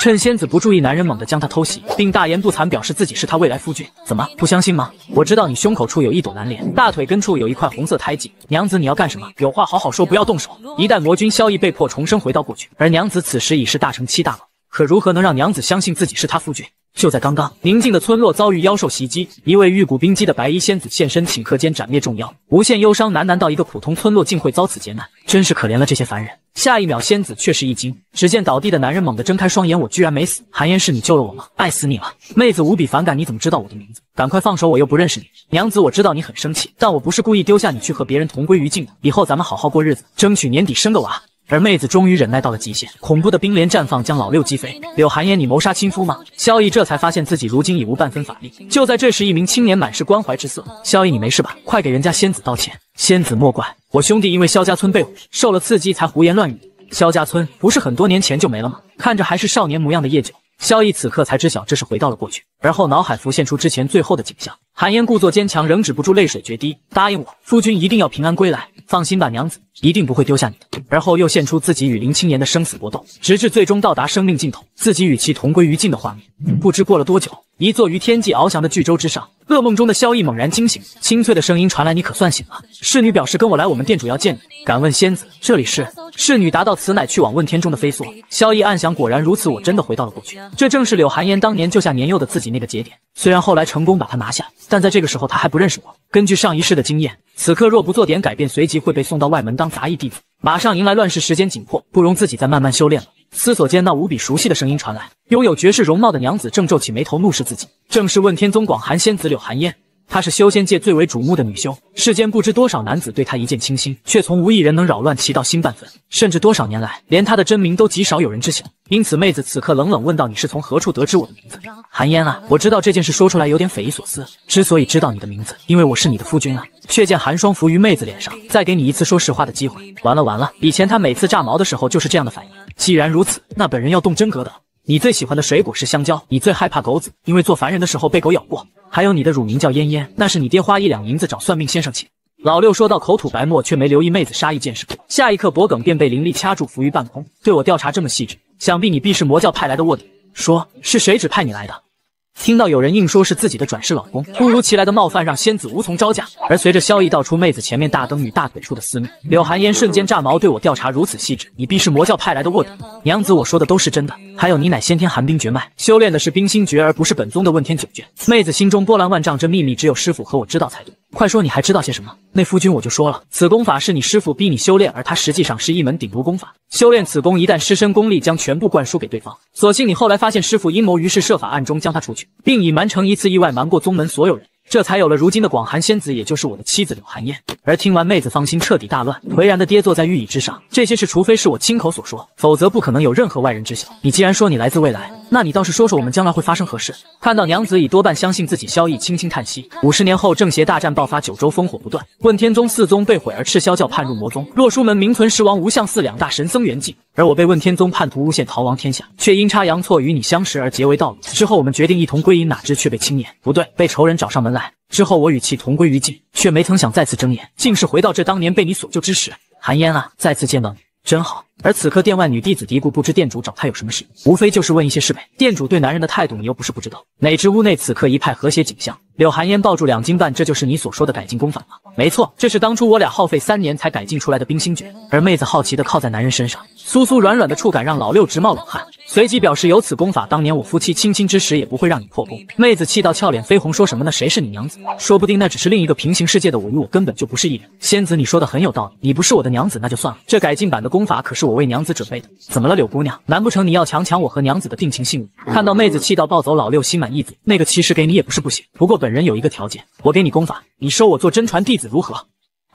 趁仙子不注意，男人猛地将她偷袭，并大言不惭表示自己是她未来夫君。怎么不相信吗？我知道你胸口处有一朵蓝莲，大腿根处有一块红色胎记。娘子，你要干什么？有话好好说，不要动手。一旦魔君萧逸被迫重生回到过去，而娘子此时已是大成七大了，可如何能让娘子相信自己是他夫君？就在刚刚，宁静的村落遭遇妖兽袭击，一位玉骨冰肌的白衣仙子现身，顷刻间斩灭众妖。无限忧伤，难难道一个普通村落竟会遭此劫难？真是可怜了这些凡人。下一秒，仙子却是一惊，只见倒地的男人猛地睁开双眼，我居然没死。寒烟，是你救了我吗？爱死你了！妹子无比反感，你怎么知道我的名字？赶快放手，我又不认识你。娘子，我知道你很生气，但我不是故意丢下你去和别人同归于尽的。以后咱们好好过日子，争取年底生个娃。而妹子终于忍耐到了极限，恐怖的冰莲绽放，将老六击飞。柳寒烟，你谋杀亲夫吗？萧逸这才发现自己如今已无半分法力。就在这时，一名青年满是关怀之色：“萧逸，你没事吧？快给人家仙子道歉。”仙子莫怪，我兄弟因为萧家村被毁，受了刺激才胡言乱语。萧家村不是很多年前就没了吗？看着还是少年模样的叶九，萧逸此刻才知晓这是回到了过去，而后脑海浮现出之前最后的景象。韩嫣故作坚强，仍止不住泪水决堤。答应我，夫君一定要平安归来。放心吧，娘子一定不会丢下你的。而后又现出自己与林青言的生死搏斗，直至最终到达生命尽头，自己与其同归于尽的画面。不知过了多久，一座于天际翱翔的巨舟之上，噩梦中的萧逸猛然惊醒，清脆的声音传来：“你可算醒了。”侍女表示：“跟我来，我们店主要见你。”敢问仙子，这里是？侍女答道：“此乃去往问天中的飞梭。”萧逸暗想：果然如此，我真的回到了过去。这正是柳寒烟当年救下年幼的自己那个节点。虽然后来成功把他拿下，但在这个时候他还不认识我。根据上一世的经验。此刻若不做点改变，随即会被送到外门当杂役弟子，马上迎来乱世。时间紧迫，不容自己再慢慢修炼了。思索间，那无比熟悉的声音传来，拥有绝世容貌的娘子正皱起眉头，怒视自己。正是问天宗广寒仙子柳寒烟。她是修仙界最为瞩目的女修，世间不知多少男子对她一见倾心，却从无一人能扰乱其道心半分。甚至多少年来，连她的真名都极少有人知晓。因此，妹子此刻冷冷问道：“你是从何处得知我的名字？”寒烟啊，我知道这件事说出来有点匪夷所思。之所以知道你的名字，因为我是你的夫君啊。却见寒霜浮于妹子脸上，再给你一次说实话的机会。完了完了，以前他每次炸毛的时候就是这样的反应。既然如此，那本人要动真格的。你最喜欢的水果是香蕉，你最害怕狗子，因为做凡人的时候被狗咬过。还有你的乳名叫嫣嫣，那是你爹花一两银子找算命先生请。老六说到口吐白沫，却没留意妹子杀意渐盛，下一刻脖梗便被灵力掐住，浮于半空。对我调查这么细致，想必你必是魔教派来的卧底。说是谁指派你来的？听到有人硬说是自己的转世老公，突如其来的冒犯让仙子无从招架。而随着萧逸道出妹子前面大灯与大腿处的私密，柳寒烟瞬间炸毛。对我调查如此细致，你必是魔教派来的卧底。娘子，我说的都是真的。还有，你乃先天寒冰绝脉，修炼的是冰心诀，而不是本宗的问天九卷。妹子心中波澜万丈，这秘密只有师傅和我知道才对。快说，你还知道些什么？那夫君我就说了，此功法是你师傅逼你修炼，而他实际上是一门顶炉功法。修炼此功，一旦失身功力，将全部灌输给对方。所幸你后来发现师傅阴谋，于是设法暗中将他除去，并隐瞒成一次意外瞒过宗门所有人。这才有了如今的广寒仙子，也就是我的妻子柳寒烟。而听完妹子芳心彻底大乱，颓然的跌坐在玉椅之上。这些事，除非是我亲口所说，否则不可能有任何外人知晓。你既然说你来自未来，那你倒是说说我们将来会发生何事？看到娘子已多半相信自己，萧逸轻轻叹息。五十年后，正邪大战爆发，九州烽火不断，问天宗四宗被毁，而赤霄教叛入魔宗，洛书门名存实亡，无相寺两大神僧圆寂。而我被问天宗叛徒诬陷逃亡天下，却阴差阳错与你相识而结为道侣。之后我们决定一同归隐，哪知却被青年不对，被仇人找上门来。之后我与其同归于尽，却没曾想再次睁眼，竟是回到这当年被你所救之时。寒烟啊，再次见到你真好。而此刻，店外女弟子嘀咕：“不知店主找她有什么事？无非就是问一些事呗。”店主对男人的态度，你又不是不知道。哪知屋内此刻一派和谐景象。柳寒烟抱住两斤半，这就是你所说的改进功法吗？没错，这是当初我俩耗费三年才改进出来的冰心诀。而妹子好奇的靠在男人身上，酥酥软软的触感让老六直冒冷汗，随即表示有此功法，当年我夫妻亲亲之时也不会让你破功。妹子气到俏脸绯红，说什么呢？谁是你娘子？说不定那只是另一个平行世界的我，与我根本就不是一人。仙子，你说的很有道理，你不是我的娘子那就算了，这改进版的功法可是我为娘子准备的。怎么了，柳姑娘？难不成你要强抢我和娘子的定情信物？看到妹子气到暴走，老六心满意足。那个其实给你也不是不行，不过本人有一个条件。我给你功法，你收我做真传弟子如何？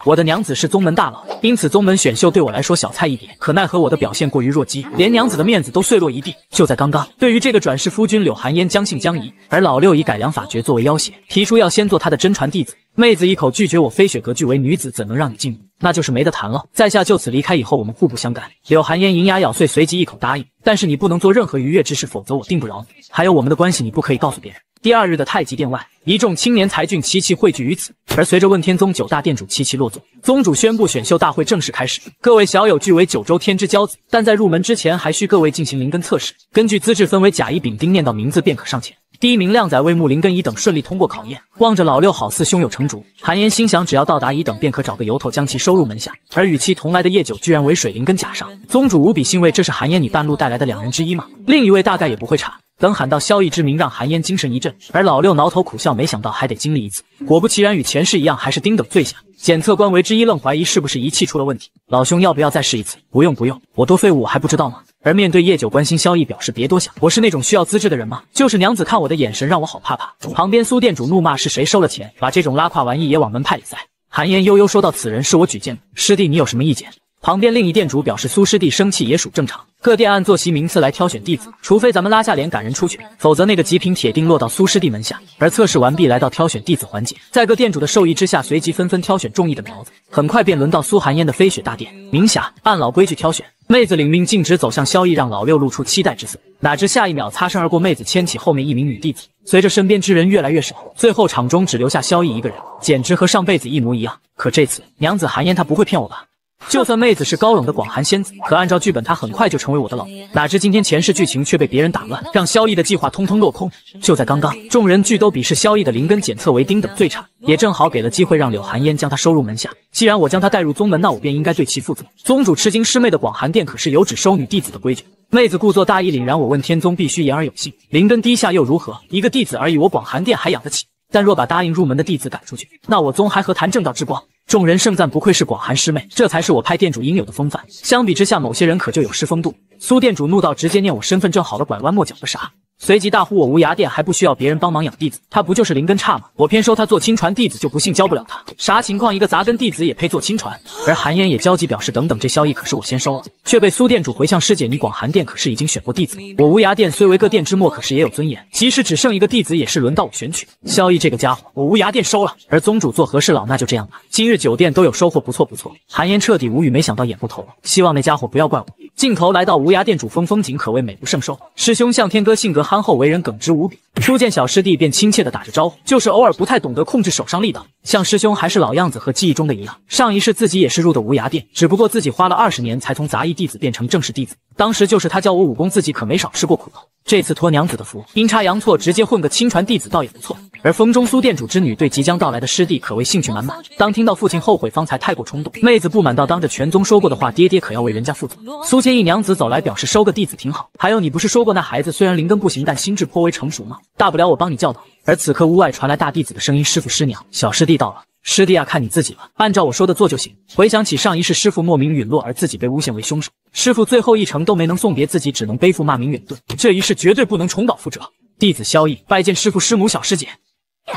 我的娘子是宗门大佬，因此宗门选秀对我来说小菜一碟。可奈何我的表现过于弱鸡，连娘子的面子都碎落一地。就在刚刚，对于这个转世夫君柳寒烟将信将疑，而老六以改良法诀作为要挟，提出要先做他的真传弟子。妹子一口拒绝我，飞雪阁具为女子，怎能让你进入？那就是没得谈了。在下就此离开以后，我们互不相干。柳寒烟银牙咬碎，随即一口答应。但是你不能做任何逾越之事，否则我定不饶你。还有我们的关系，你不可以告诉别人。第二日的太极殿外，一众青年才俊齐齐汇聚于此。而随着问天宗九大殿主齐齐落座，宗主宣布选秀大会正式开始。各位小友俱为九州天之骄子，但在入门之前，还需各位进行灵根测试。根据资质分为甲、乙、丙、丁，念到名字便可上前。第一名靓仔为木灵根乙等顺利通过考验，望着老六好似胸有成竹。韩嫣心想，只要到达乙等，便可找个由头将其收入门下。而与其同来的叶九居然为水灵根甲上，宗主无比欣慰，这是韩嫣你半路带来的两人之一吗？另一位大概也不会差。等喊到萧逸之名，让韩嫣精神一振，而老六挠头苦笑，没想到还得经历一次。果不其然，与前世一样，还是丁等罪下。检测官为之一愣，怀疑是不是仪器出了问题。老兄要不要再试一次？不用不用，我多废物，我还不知道吗？而面对叶九关心，萧逸表示别多想，我是那种需要资质的人吗？就是娘子看我的眼神让我好怕怕。旁边苏店主怒骂是谁收了钱，把这种拉胯玩意也往门派里塞。韩嫣悠悠说道：“此人是我举荐的，师弟你有什么意见？”旁边另一店主表示，苏师弟生气也属正常。各店按坐席名次来挑选弟子，除非咱们拉下脸赶人出去，否则那个极品铁定落到苏师弟门下。而测试完毕，来到挑选弟子环节，在各店主的授意之下，随即纷纷挑选中意的苗子。很快便轮到苏寒烟的飞雪大殿，明霞按老规矩挑选。妹子领命，径直走向萧逸，让老六露出期待之色。哪知下一秒擦身而过，妹子牵起后面一名女弟子，随着身边之人越来越少，最后场中只留下萧逸一个人，简直和上辈子一模一样。可这次娘子寒烟，她不会骗我吧？就算妹子是高冷的广寒仙子，可按照剧本，她很快就成为我的老婆。哪知今天前世剧情却被别人打乱，让萧逸的计划通通落空。就在刚刚，众人俱都鄙视萧逸的灵根检测为丁等最差，也正好给了机会让柳寒烟将他收入门下。既然我将他带入宗门，那我便应该对其负责。宗主吃惊，师妹的广寒殿可是有只收女弟子的规矩。妹子故作大义凛然，我问天宗必须言而有信，灵根低下又如何？一个弟子而已，我广寒殿还养得起。但若把答应入门的弟子赶出去，那我宗还何谈正道之光？众人盛赞，不愧是广寒师妹，这才是我派店主应有的风范。相比之下，某些人可就有失风度。苏店主怒道：“直接念我身份证好了，拐弯抹角的啥？”随即大呼：“我无涯殿还不需要别人帮忙养弟子，他不就是灵根差吗？我偏收他做亲传弟子，就不信教不了他。啥情况？一个杂根弟子也配做亲传？”而韩嫣也焦急表示：“等等，这萧逸可是我先收了。”却被苏店主回向：“师姐，你广寒殿可是已经选过弟子？我无涯殿虽为各殿之末，可是也有尊严。即使只剩一个弟子，也是轮到我选取。萧逸这个家伙，我无涯殿收了。而宗主做和事佬，那就这样吧。今日酒店都有收获，不错不错。”韩嫣彻底无语，没想到眼不头了。希望那家伙不要怪我。镜头来到无涯店主峰，风景可谓美不胜收。师兄向天歌性格憨厚，为人耿直。无比初见小师弟便亲切的打着招呼，就是偶尔不太懂得控制手上力道，像师兄还是老样子，和记忆中的一样。上一世自己也是入的无涯殿，只不过自己花了二十年才从杂役弟子变成正式弟子，当时就是他教我武功，自己可没少吃过苦头。这次托娘子的福，阴差阳错直接混个亲传弟子倒也不错。而风中苏店主之女对即将到来的师弟可谓兴趣满满。当听到父亲后悔方才太过冲动，妹子不满道：“当着全宗说过的话，爹爹可要为人家负责。”苏千亿娘子走来表示收个弟子挺好。还有你不是说过那孩子虽然灵根不行，但心智颇为成熟吗？大不了我帮你教导。而此刻屋外传来大弟子的声音：“师傅师娘，小师弟到了。”师弟啊，看你自己了，按照我说的做就行。回想起上一世师傅莫名陨落，而自己被诬陷为凶手，师傅最后一程都没能送别自己，只能背负骂名远遁。这一世绝对不能重蹈覆辙。弟子萧逸拜见师傅师母小师姐。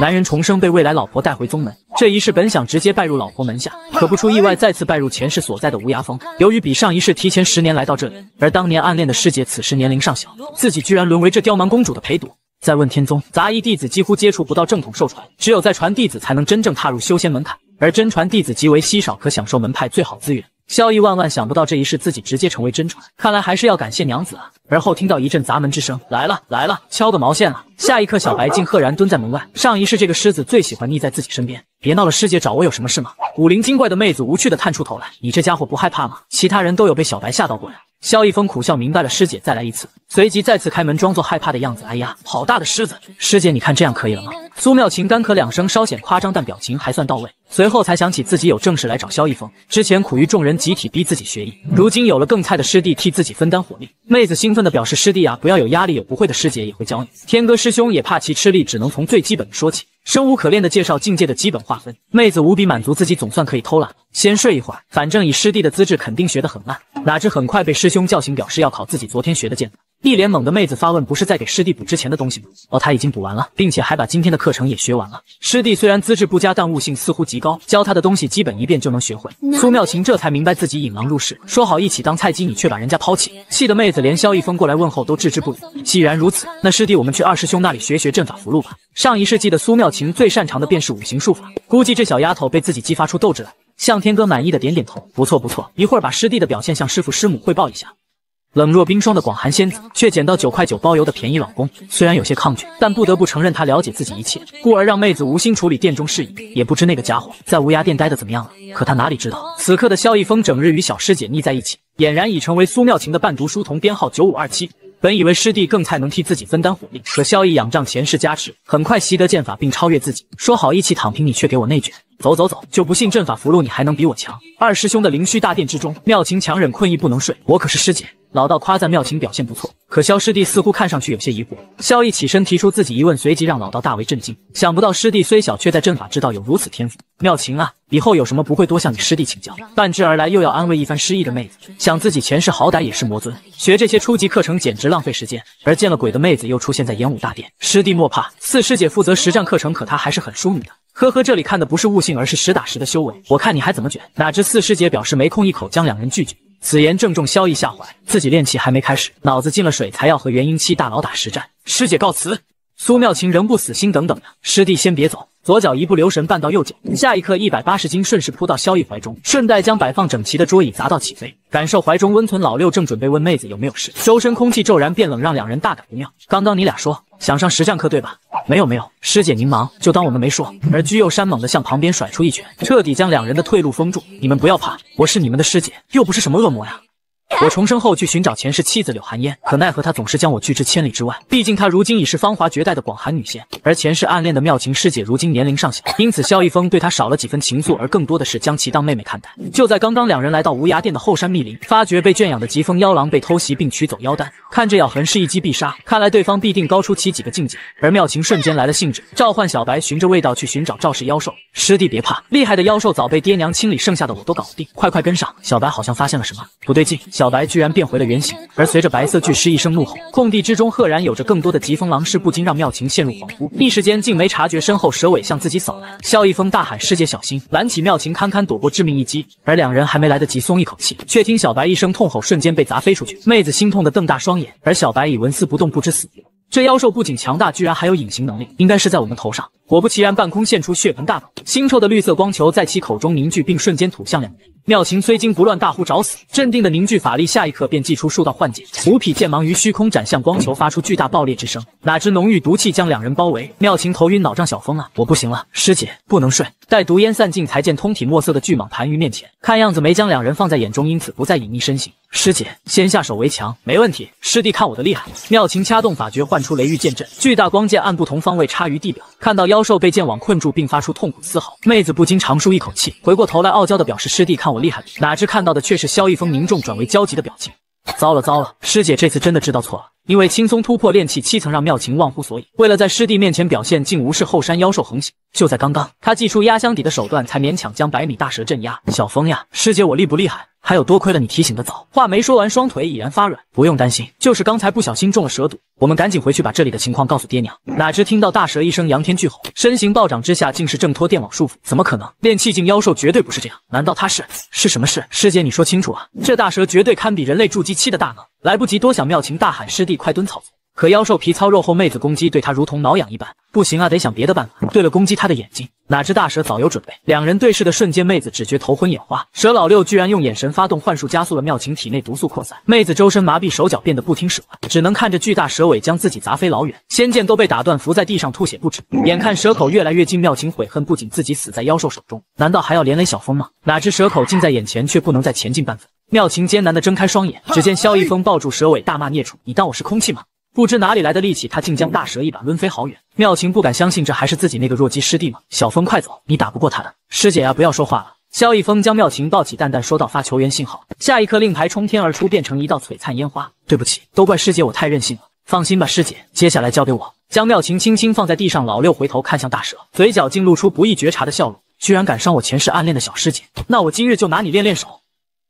男人重生被未来老婆带回宗门，这一世本想直接拜入老婆门下，可不出意外再次拜入前世所在的无涯峰。由于比上一世提前十年来到这里，而当年暗恋的师姐此时年龄尚小，自己居然沦为这刁蛮公主的陪读。在问天宗，杂役弟子几乎接触不到正统授传，只有在传弟子才能真正踏入修仙门槛，而真传弟子极为稀少，可享受门派最好资源。萧逸万万想不到这一世自己直接成为真传，看来还是要感谢娘子啊。而后听到一阵砸门之声，来了来了，敲个毛线啊！下一刻，小白竟赫然蹲在门外。上一世这个狮子最喜欢腻在自己身边，别闹了，师姐找我有什么事吗？古灵精怪的妹子无趣的探出头来，你这家伙不害怕吗？其他人都有被小白吓到过呀。萧逸峰苦笑，明白了，师姐再来一次，随即再次开门，装作害怕的样子。哎呀，好大的狮子！师姐，你看这样可以了吗？苏妙琴干咳两声，稍显夸张，但表情还算到位。随后才想起自己有正事来找萧逸峰，之前苦于众人集体逼自己学艺，如今有了更菜的师弟替自己分担火力。妹子兴奋地表示：“师弟啊，不要有压力，有不会的师姐也会教你。”天哥师兄也怕其吃力，只能从最基本的说起，生无可恋的介绍境界的基本划分。妹子无比满足，自己总算可以偷懒，先睡一会儿，反正以师弟的资质，肯定学得很慢。哪知很快被师兄叫醒，表示要考自己昨天学的剑法。一脸懵的妹子发问：“不是在给师弟补之前的东西吗？”哦，他已经补完了，并且还把今天的课程也学完了。师弟虽然资质不佳，但悟性似乎极高，教他的东西基本一遍就能学会。苏妙琴这才明白自己引狼入室，说好一起当菜鸡，你却把人家抛弃，气得妹子连萧逸峰过来问候都置之不理。既然如此，那师弟我们去二师兄那里学学阵法符箓吧。上一世纪的苏妙琴最擅长的便是五行术法，估计这小丫头被自己激发出斗志来。向天哥满意的点点头，不错不错，一会儿把师弟的表现向师傅师母汇报一下。冷若冰霜的广寒仙子，却捡到九块九包邮的便宜老公。虽然有些抗拒，但不得不承认他了解自己一切，故而让妹子无心处理店中事宜。也不知那个家伙在无涯店待的怎么样了。可他哪里知道，此刻的萧逸峰整日与小师姐腻在一起，俨然已成为苏妙琴的伴读书童，编号九五二七。本以为师弟更菜能替自己分担火力，可萧逸仰仗前世加持，很快习得剑法并超越自己。说好一起躺平，你却给我内卷。走走走，就不信阵法符箓你还能比我强。二师兄的灵虚大殿之中，妙琴强忍困意不能睡。我可是师姐。老道夸赞妙琴表现不错，可萧师弟似乎看上去有些疑惑。萧逸起身提出自己疑问，随即让老道大为震惊。想不到师弟虽小，却在阵法之道有如此天赋。妙琴啊，以后有什么不会多向你师弟请教。半之而来又要安慰一番失意的妹子，想自己前世好歹也是魔尊，学这些初级课程简直浪费时间。而见了鬼的妹子又出现在演武大殿，师弟莫怕，四师姐负责实战课程，可她还是很淑女的。呵呵，这里看的不是悟性，而是实打实的修为。我看你还怎么卷？哪知四师姐表示没空，一口将两人拒绝。此言正中萧逸下怀，自己练气还没开始，脑子进了水，才要和元婴期大佬打实战。师姐告辞。苏妙琴仍不死心，等等的，师弟先别走。左脚一不留神绊到右脚，下一刻一百八十斤顺势扑到萧逸怀中，顺带将摆放整齐的桌椅砸到起飞。感受怀中温存，老六正准备问妹子有没有事，周身空气骤然变冷，让两人大感不妙。刚刚你俩说想上实战课对吧？没有没有，师姐您忙，就当我们没说。而居右山猛地向旁边甩出一拳，彻底将两人的退路封住。你们不要怕，我是你们的师姐，又不是什么恶魔呀。我重生后去寻找前世妻子柳寒烟，可奈何她总是将我拒之千里之外。毕竟她如今已是芳华绝代的广寒女仙，而前世暗恋的妙琴师姐如今年龄尚小，因此萧逸峰对她少了几分情愫，而更多的是将其当妹妹看待。就在刚刚，两人来到无涯殿的后山密林，发觉被圈养的疾风妖狼被偷袭并取走妖丹，看着咬痕是一击必杀，看来对方必定高出其几个境界。而妙琴瞬间来了兴致，召唤小白循着味道去寻找赵氏妖兽。师弟别怕，厉害的妖兽早被爹娘清理，剩下的我都搞定，快快跟上。小白好像发现了什么不对劲，小。小白居然变回了原形，而随着白色巨狮一声怒吼，空地之中赫然有着更多的疾风狼狮，不禁让妙琴陷入恍惚，一时间竟没察觉身后蛇尾向自己扫来。萧逸峰大喊：“师姐小心！”拦起妙琴，堪堪躲过致命一击。而两人还没来得及松一口气，却听小白一声痛吼，瞬间被砸飞出去。妹子心痛的瞪大双眼，而小白已纹丝不动，不知死活。这妖兽不仅强大，居然还有隐形能力，应该是在我们头上。果不其然，半空现出血盆大口，腥臭的绿色光球在其口中凝聚，并瞬间吐向两人。妙琴虽惊不乱，大呼找死，镇定的凝聚法力，下一刻便祭出数道幻剑，五匹剑芒于虚空斩向光球，发出巨大爆裂之声。哪知浓郁毒气将两人包围，妙琴头晕脑胀，小风啊，我不行了，师姐不能睡。待毒烟散尽，才见通体墨色的巨蟒盘于面前，看样子没将两人放在眼中，因此不再隐匿身形。师姐先下手为强，没问题。师弟看我的厉害！妙琴掐动法诀，唤出雷狱剑阵，巨大光剑按不同方位插于地表。看到妖兽被剑网困住，并发出痛苦嘶嚎，妹子不禁长舒一口气，回过头来傲娇的表示：“师弟看我我厉害！”哪知看到的却是萧逸峰凝重转为焦急的表情。糟了糟了，师姐这次真的知道错了。因为轻松突破炼气七层，让妙琴忘乎所以。为了在师弟面前表现，竟无视后山妖兽横行。就在刚刚，他祭出压箱底的手段，才勉强将百米大蛇镇压。小风呀，师姐我厉不厉害？还有多亏了你提醒的早。话没说完，双腿已然发软。不用担心，就是刚才不小心中了蛇毒。我们赶紧回去把这里的情况告诉爹娘。哪知听到大蛇一声扬天巨吼，身形暴涨之下，竟是挣脱电网束缚。怎么可能？炼气境妖兽绝对不是这样。难道他是？是什么事？师姐你说清楚啊！这大蛇绝对堪比人类筑基期的大能。来不及多想，妙琴大喊：“师弟，快蹲草丛！”可妖兽皮糙肉厚，妹子攻击对他如同挠痒一般，不行啊，得想别的办法。对了，攻击他的眼睛。哪知大蛇早有准备，两人对视的瞬间，妹子只觉头昏眼花。蛇老六居然用眼神发动幻术，加速了妙琴体内毒素扩散。妹子周身麻痹，手脚变得不听使唤，只能看着巨大蛇尾将自己砸飞老远。仙剑都被打断，伏在地上吐血不止。眼看蛇口越来越近，妙琴悔恨不仅，自己死在妖兽手中，难道还要连累小风吗？哪知蛇口近在眼前，却不能再前进半分。妙琴艰难地睁开双眼，只见萧逸峰抱住蛇尾，大骂孽畜：“你当我是空气吗？”不知哪里来的力气，他竟将大蛇一把抡飞好远。妙琴不敢相信，这还是自己那个弱鸡师弟吗？小风，快走，你打不过他的。师姐呀，不要说话了。萧逸峰将妙琴抱起，淡淡说道：“发求援信号。”下一刻，令牌冲天而出，变成一道璀璨烟花。对不起，都怪师姐，我太任性了。放心吧，师姐，接下来交给我。将妙琴轻轻放在地上，老六回头看向大蛇，嘴角竟露出不易觉察的笑容。居然敢伤我前世暗恋的小师姐，那我今日就拿你练练手。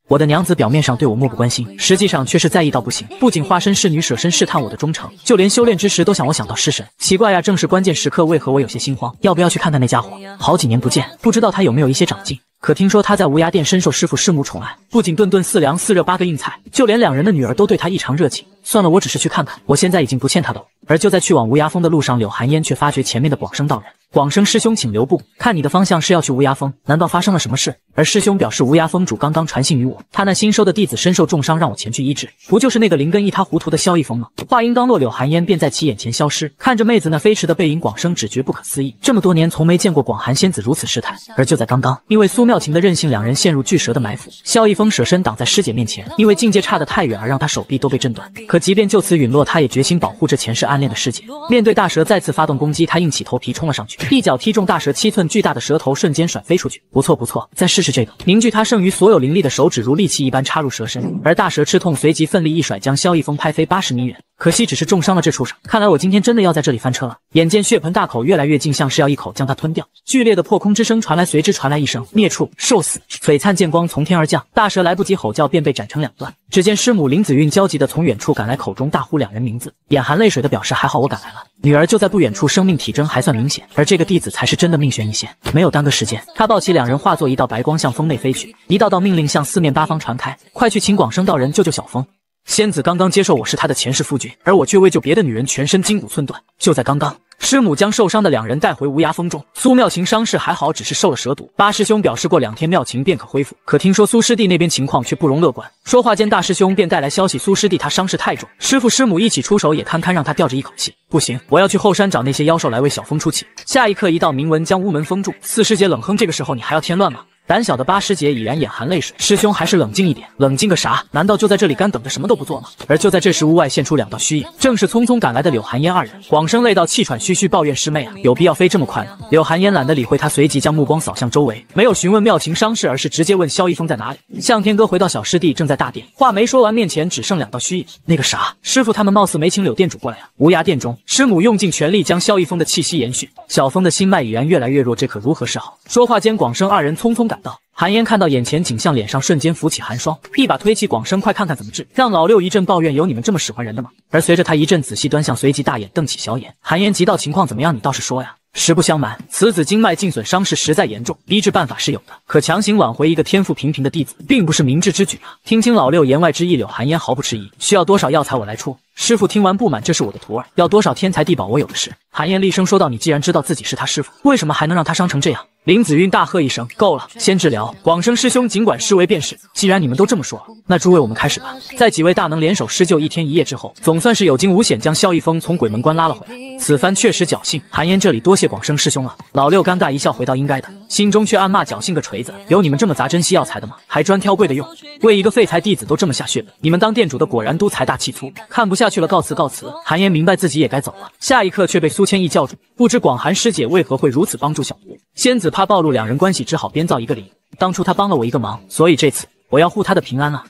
我的娘子表面上对我漠不关心，实际上却是在意到不行。不仅化身侍女舍身试探我的忠诚，就连修炼之时都想我想到失神。奇怪呀，正是关键时刻，为何我有些心慌？要不要去看看那家伙？好几年不见，不知道他有没有一些长进。可听说他在无涯殿深受师傅师母宠爱，不仅顿顿四凉四热八个硬菜，就连两人的女儿都对他异常热情。算了，我只是去看看，我现在已经不欠他的了。而就在去往无涯峰的路上，柳寒烟却发觉前面的广生道人。广生师兄，请留步！看你的方向是要去无涯峰，难道发生了什么事？而师兄表示，无涯峰主刚刚传信于我，他那新收的弟子身受重伤，让我前去医治。不就是那个灵根一塌糊涂的萧逸峰吗？话音刚落，柳寒烟便在其眼前消失。看着妹子那飞驰的背影，广生只觉不可思议。这么多年，从没见过广寒仙子如此失态。而就在刚刚，因为苏妙琴的任性，两人陷入巨蛇的埋伏。萧逸峰舍身挡在师姐面前，因为境界差得太远，而让他手臂都被震断。可即便就此陨落，他也决心保护这前世暗恋的师姐。面对大蛇再次发动攻击，他硬起头皮冲了上去，一脚踢中大。蛇七寸巨大的蛇头瞬间甩飞出去，不错不错，再试试这个。凝聚他剩余所有灵力的手指如利器一般插入蛇身，而大蛇吃痛，随即奋力一甩，将萧逸峰拍飞八十米远。可惜只是重伤了这畜生，看来我今天真的要在这里翻车了。眼见血盆大口越来越近，像是要一口将他吞掉。剧烈的破空之声传来，随之传来一声灭畜受死。璀璨剑光从天而降，大蛇来不及吼叫，便被斩成两段。只见师母林子韵焦急的从远处赶赶来，口中大呼两人名字，眼含泪水的表示还好我赶来了。女儿就在不远处，生命体征还算明显，而这个弟子才是真的命悬一线。没有耽搁时间，他抱起两人，化作一道白光向峰内飞去，一道道命令向四面八方传开，快去请广生道人救救小峰。仙子刚刚接受我是她的前世夫君，而我却为救别的女人全身筋骨寸断。就在刚刚，师母将受伤的两人带回无涯峰中。苏妙琴伤势还好，只是受了蛇毒。八师兄表示过两天妙琴便可恢复，可听说苏师弟那边情况却不容乐观。说话间，大师兄便带来消息，苏师弟他伤势太重，师傅师母一起出手也堪堪让他吊着一口气。不行，我要去后山找那些妖兽来为小峰出气。下一刻，一道铭文将屋门封住。四师姐冷哼：“这个时候你还要添乱吗？”胆小的八师姐已然眼含泪水，师兄还是冷静一点，冷静个啥？难道就在这里干等着什么都不做吗？而就在这时，屋外现出两道虚影，正是匆匆赶来的柳寒烟二人。广生累到气喘吁吁，抱怨师妹啊，有必要飞这么快吗？柳寒烟懒得理会他，随即将目光扫向周围，没有询问妙琴伤势，而是直接问萧逸峰在哪里。向天哥回到小师弟正在大殿，话没说完，面前只剩两道虚影。那个啥，师傅他们貌似没请柳店主过来啊。无涯殿中，师母用尽全力将萧逸峰的气息延续，小峰的心脉已然越来越弱，这可如何是好？说话间，广生二人匆匆赶赶到。韩烟看到眼前景象，脸上瞬间浮起寒霜，一把推起广生，快看看怎么治！让老六一阵抱怨：有你们这么使唤人的吗？而随着他一阵仔细端详，随即大眼瞪起小眼。韩烟急道：情况怎么样？你倒是说呀！实不相瞒，此子经脉尽损，伤势实在严重，医治办法是有的，可强行挽回一个天赋平平的弟子，并不是明智之举啊！听清老六言外之意，柳寒烟毫不迟疑：需要多少药材我来出。师傅听完不满，这是我的徒儿，要多少天才地宝我有的是。韩烟厉声说道：你既然知道自己是他师傅，为什么还能让他伤成这样？林子韵大喝一声：“够了，先治疗。”广生师兄尽管施为便是。既然你们都这么说了，那诸位我们开始吧。在几位大能联手施救一天一夜之后，总算是有惊无险将萧逸峰从鬼门关拉了回来。此番确实侥幸。韩嫣这里多谢广生师兄了。老六尴尬一笑，回到：“应该的。”心中却暗骂：“侥幸个锤子！有你们这么砸珍稀药材的吗？还专挑贵的用，为一个废材弟子都这么下血本，你们当店主的果然都财大气粗。看不下下去了，告辞告辞。”韩嫣明白自己也该走了，下一刻却被苏千意叫住。不知广寒师姐为何会如此帮助小徒？仙子怕暴露两人关系，只好编造一个理由。当初他帮了我一个忙，所以这次我要护他的平安啊！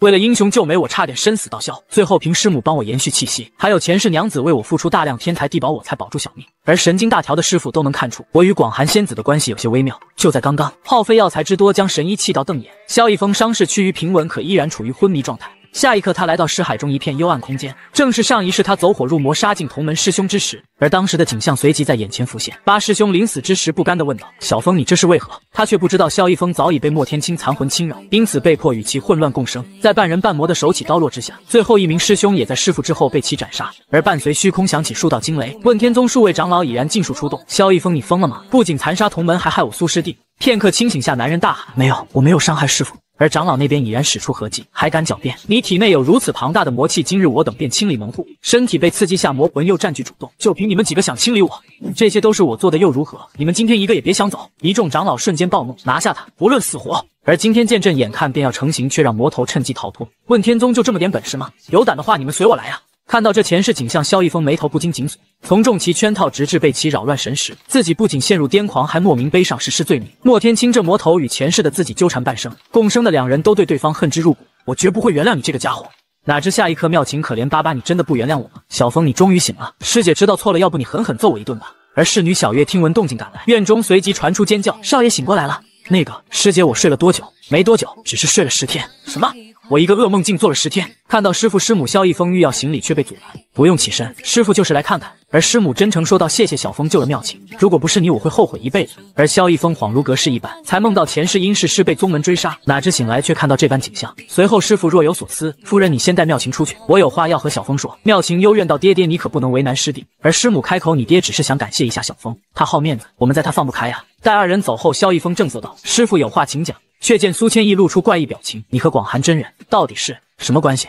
为了英雄救美，我差点生死道消，最后凭师母帮我延续气息，还有前世娘子为我付出大量天材地宝，我才保住小命。而神经大条的师傅都能看出我与广寒仙子的关系有些微妙。就在刚刚，耗费药材之多，将神医气到瞪眼。萧逸峰伤势趋于平稳，可依然处于昏迷状态。下一刻，他来到尸海中一片幽暗空间，正是上一世他走火入魔杀尽同门师兄之时。而当时的景象随即在眼前浮现。八师兄临死之时，不甘地问道：“小峰，你这是为何？”他却不知道萧逸峰早已被莫天青残魂侵扰，因此被迫与其混乱共生。在半人半魔的手起刀落之下，最后一名师兄也在师傅之后被其斩杀。而伴随虚空响起数道惊雷，问天宗数位长老已然尽数出动。萧逸峰，你疯了吗？不仅残杀同门，还害我苏师弟！片刻清醒下，男人大喊：“没有，我没有伤害师傅。”而长老那边已然使出合计，还敢狡辩？你体内有如此庞大的魔气，今日我等便清理门户。身体被刺激下，魔魂又占据主动，就凭你们几个想清理我？这些都是我做的，又如何？你们今天一个也别想走！一众长老瞬间暴怒，拿下他，不论死活！而今天剑阵眼看便要成型，却让魔头趁机逃脱。问天宗就这么点本事吗？有胆的话，你们随我来啊！看到这前世景象，萧逸峰眉头不禁紧锁。从中其圈套，直至被其扰乱神识，自己不仅陷入癫狂，还莫名背上实施罪名。莫天青这魔头与前世的自己纠缠半生，共生的两人都对对方恨之入骨。我绝不会原谅你这个家伙。哪知下一刻，妙琴可怜巴巴，你真的不原谅我吗？小峰，你终于醒了。师姐知道错了，要不你狠狠揍我一顿吧。而侍女小月听闻动静赶来，院中随即传出尖叫：少爷醒过来了。那个师姐，我睡了多久？没多久，只是睡了十天。什么？我一个噩梦竟做了十天。看到师傅师母萧逸风欲要行礼，却被阻拦。不用起身，师傅就是来看看。而师母真诚说道：“谢谢小风救了妙琴，如果不是你，我会后悔一辈子。”而萧逸风恍如隔世一般，才梦到前世因事师被宗门追杀，哪知醒来却看到这般景象。随后师傅若有所思：“夫人，你先带妙琴出去，我有话要和小风说。”妙琴幽怨道：“爹爹，你可不能为难师弟。”而师母开口：“你爹只是想感谢一下小风，他好面子，我们在他放不开呀。”待二人走后，萧逸风正色道：“师傅有话请讲。”却见苏千意露出怪异表情：“你和广寒真人到底是什么关系？”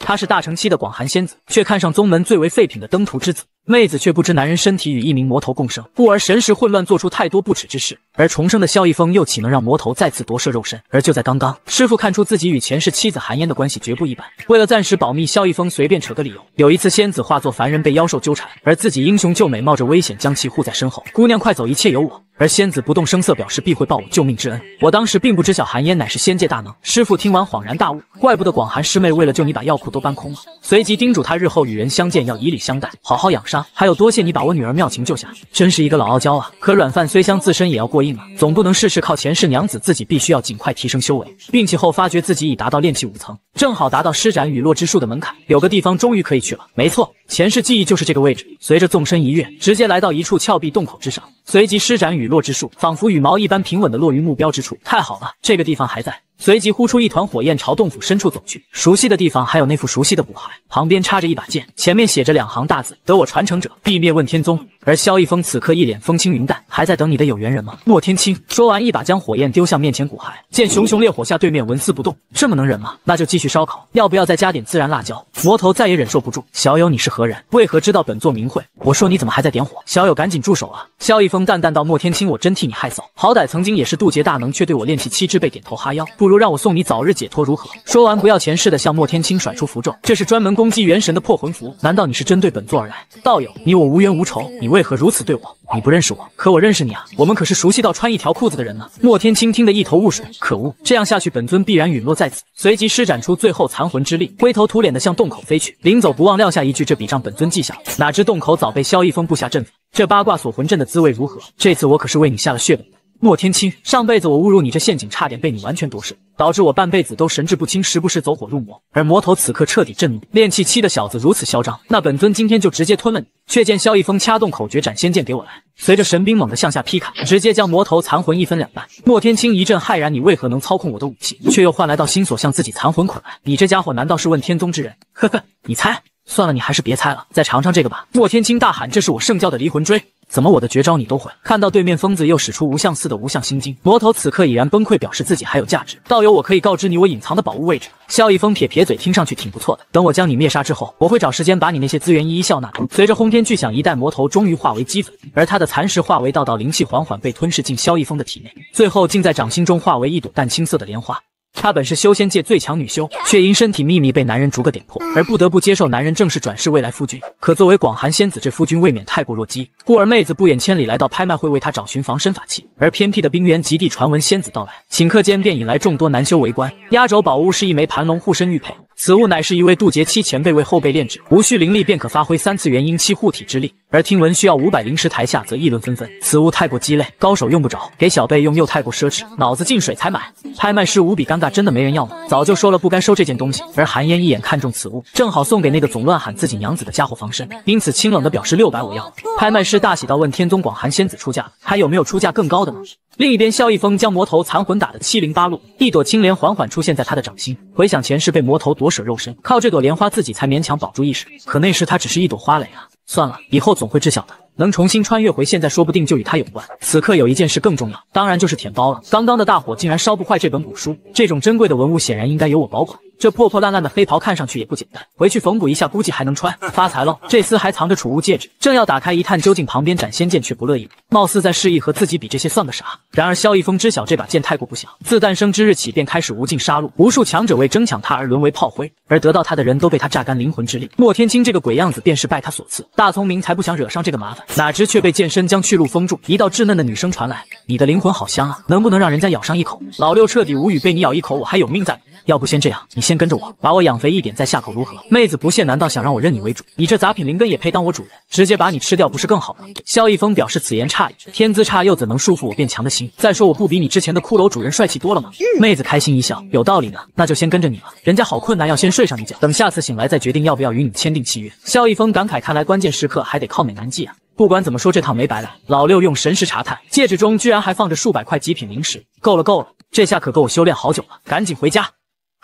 他是大成期的广寒仙子，却看上宗门最为废品的登徒之子。妹子却不知男人身体与一名魔头共生，故而神识混乱，做出太多不耻之事。而重生的萧逸风又岂能让魔头再次夺舍肉身？而就在刚刚，师傅看出自己与前世妻子寒烟的关系绝不一般。为了暂时保密，萧逸风随便扯个理由。有一次，仙子化作凡人被妖兽纠缠，而自己英雄救美，冒着危险将其护在身后。姑娘快走，一切有我。而仙子不动声色，表示必会报我救命之恩。我当时并不知晓寒烟乃是仙界大能。师傅听完恍然大悟，怪不得广寒师妹为了救你把药库都搬空了。随即叮嘱他日后与人相见要以礼相待，好好养伤。还有多谢你把。我女儿妙琴救下，真是一个老傲娇啊！可软饭虽香，自身也要过硬啊，总不能事事靠前世娘子，自己必须要尽快提升修为。运气后发觉自己已达到炼气五层，正好达到施展雨落之术的门槛，有个地方终于可以去了。没错，前世记忆就是这个位置。随着纵身一跃，直接来到一处峭壁洞口之上，随即施展雨落之术，仿佛羽毛一般平稳的落于目标之处。太好了，这个地方还在。随即呼出一团火焰，朝洞府深处走去。熟悉的地方，还有那副熟悉的骨骸，旁边插着一把剑，前面写着两行大字：“得我传承者，必灭问天宗。”而萧逸风此刻一脸风轻云淡，还在等你的有缘人吗？莫天青说完，一把将火焰丢向面前骨骸，见熊熊烈火下对面纹丝不动，这么能忍吗？那就继续烧烤，要不要再加点孜然辣椒？魔头再也忍受不住，小友你是何何人？为何知道本座名讳？我说你怎么还在点火？小友赶紧住手啊！萧逸风淡淡道：“莫天青，我真替你害臊，好歹曾经也是渡劫大能，却对我炼气七支被点头哈腰，不如让我送你早日解脱如何？”说完，不要钱似的向莫天青甩出符咒，这是专门攻击元神的破魂符。难道你是针对本座而来？道友，你我无冤无仇，你为何如此对我？你不认识我，可我认识你啊！我们可是熟悉到穿一条裤子的人呢。莫天青听得一头雾水，可恶，这样下去，本尊必然陨落在此。随即施展出最后残魂之力，灰头土脸的向洞口飞去。临走不忘撂下一句：“这笔让本尊记下。”哪知洞口早被萧逸风布下阵法，这八卦锁魂阵的滋味如何？这次我可是为你下了血本的。莫天青，上辈子我误入你这陷阱，差点被你完全夺舍，导致我半辈子都神志不清，时不时走火入魔。而魔头此刻彻底震怒，炼气七的小子如此嚣张，那本尊今天就直接吞了你。却见萧逸风掐动口诀，斩仙剑给我来。随着神兵猛地向下劈砍，直接将魔头残魂一分两半。莫天青一阵骇然，你为何能操控我的武器，却又换来到心锁向自己残魂捆来？你这家伙难道是问天宗之人？呵呵，你猜？算了，你还是别猜了，再尝尝这个吧。莫天青大喊：“这是我圣教的离魂锥。”怎么我的绝招你都会？看到对面疯子又使出无相似的无相心经，魔头此刻已然崩溃，表示自己还有价值。道友，我可以告知你我隐藏的宝物位置。萧逸风撇撇嘴，听上去挺不错的。等我将你灭杀之后，我会找时间把你那些资源一一笑纳。随着轰天巨响，一代魔头终于化为齑粉，而他的残石化为道道灵气，缓缓被吞噬进萧逸风的体内，最后竟在掌心中化为一朵淡青色的莲花。她本是修仙界最强女修，却因身体秘密被男人逐个点破，而不得不接受男人正式转世未来夫君。可作为广寒仙子，这夫君未免太过弱鸡，故而妹子不远千里来到拍卖会为他找寻防身法器。而偏僻的冰原极地传闻仙子到来，顷刻间便引来众多男修围观。压轴宝物是一枚盘龙护身玉佩。此物乃是一位渡劫期前辈为后辈炼制，无需灵力便可发挥三次元阴气护体之力。而听闻需要五百灵石，台下则议论纷纷。此物太过鸡肋，高手用不着，给小辈用又太过奢侈，脑子进水才买。拍卖师无比尴尬，真的没人要吗？早就说了不该收这件东西。而韩嫣一眼看中此物，正好送给那个总乱喊自己娘子的家伙防身，因此清冷的表示六百我要。拍卖师大喜道：问天宗广寒仙子出价，还有没有出价更高的呢？另一边，萧逸风将魔头残魂打得七零八落，一朵青莲缓缓出现在他的掌心。回想前世被魔头夺舍肉身，靠这朵莲花自己才勉强保住意识。可那时他只是一朵花蕾啊！算了，以后总会知晓的。能重新穿越回现在，说不定就与他有关。此刻有一件事更重要，当然就是舔包了。刚刚的大火竟然烧不坏这本古书，这种珍贵的文物显然应该由我保管。这破破烂烂的黑袍看上去也不简单，回去缝补一下，估计还能穿。发财喽！这厮还藏着储物戒指，正要打开一探究竟，旁边斩仙剑却不乐意，貌似在示意和自己比这些算个啥。然而萧逸风知晓这把剑太过不祥，自诞生之日起便开始无尽杀戮，无数强者为争抢他而沦为炮灰，而得到他的人都被他榨干灵魂之力。莫天青这个鬼样子便是拜他所赐，大聪明才不想惹上这个麻烦。哪知却被剑身将去路封住。一道稚嫩的女声传来：“你的灵魂好香啊，能不能让人家咬上一口？”老六彻底无语，被你咬一口，我还有命在。要不先这样，你先先跟着我，把我养肥一点再下口如何？妹子不屑，难道想让我认你为主？你这杂品灵根也配当我主人？直接把你吃掉不是更好吗？萧逸峰表示此言差矣，天资差又怎能束缚我变强的心？再说我不比你之前的骷髅主人帅气多了吗？妹子开心一笑，有道理呢，那就先跟着你了。人家好困难，要先睡上一觉，等下次醒来再决定要不要与你签订契约。萧逸峰感慨，看来关键时刻还得靠美男计啊。不管怎么说，这趟没白来。老六用神识查探，戒指中居然还放着数百块极品灵石，够了够了，这下可够我修炼好久了。赶紧回家。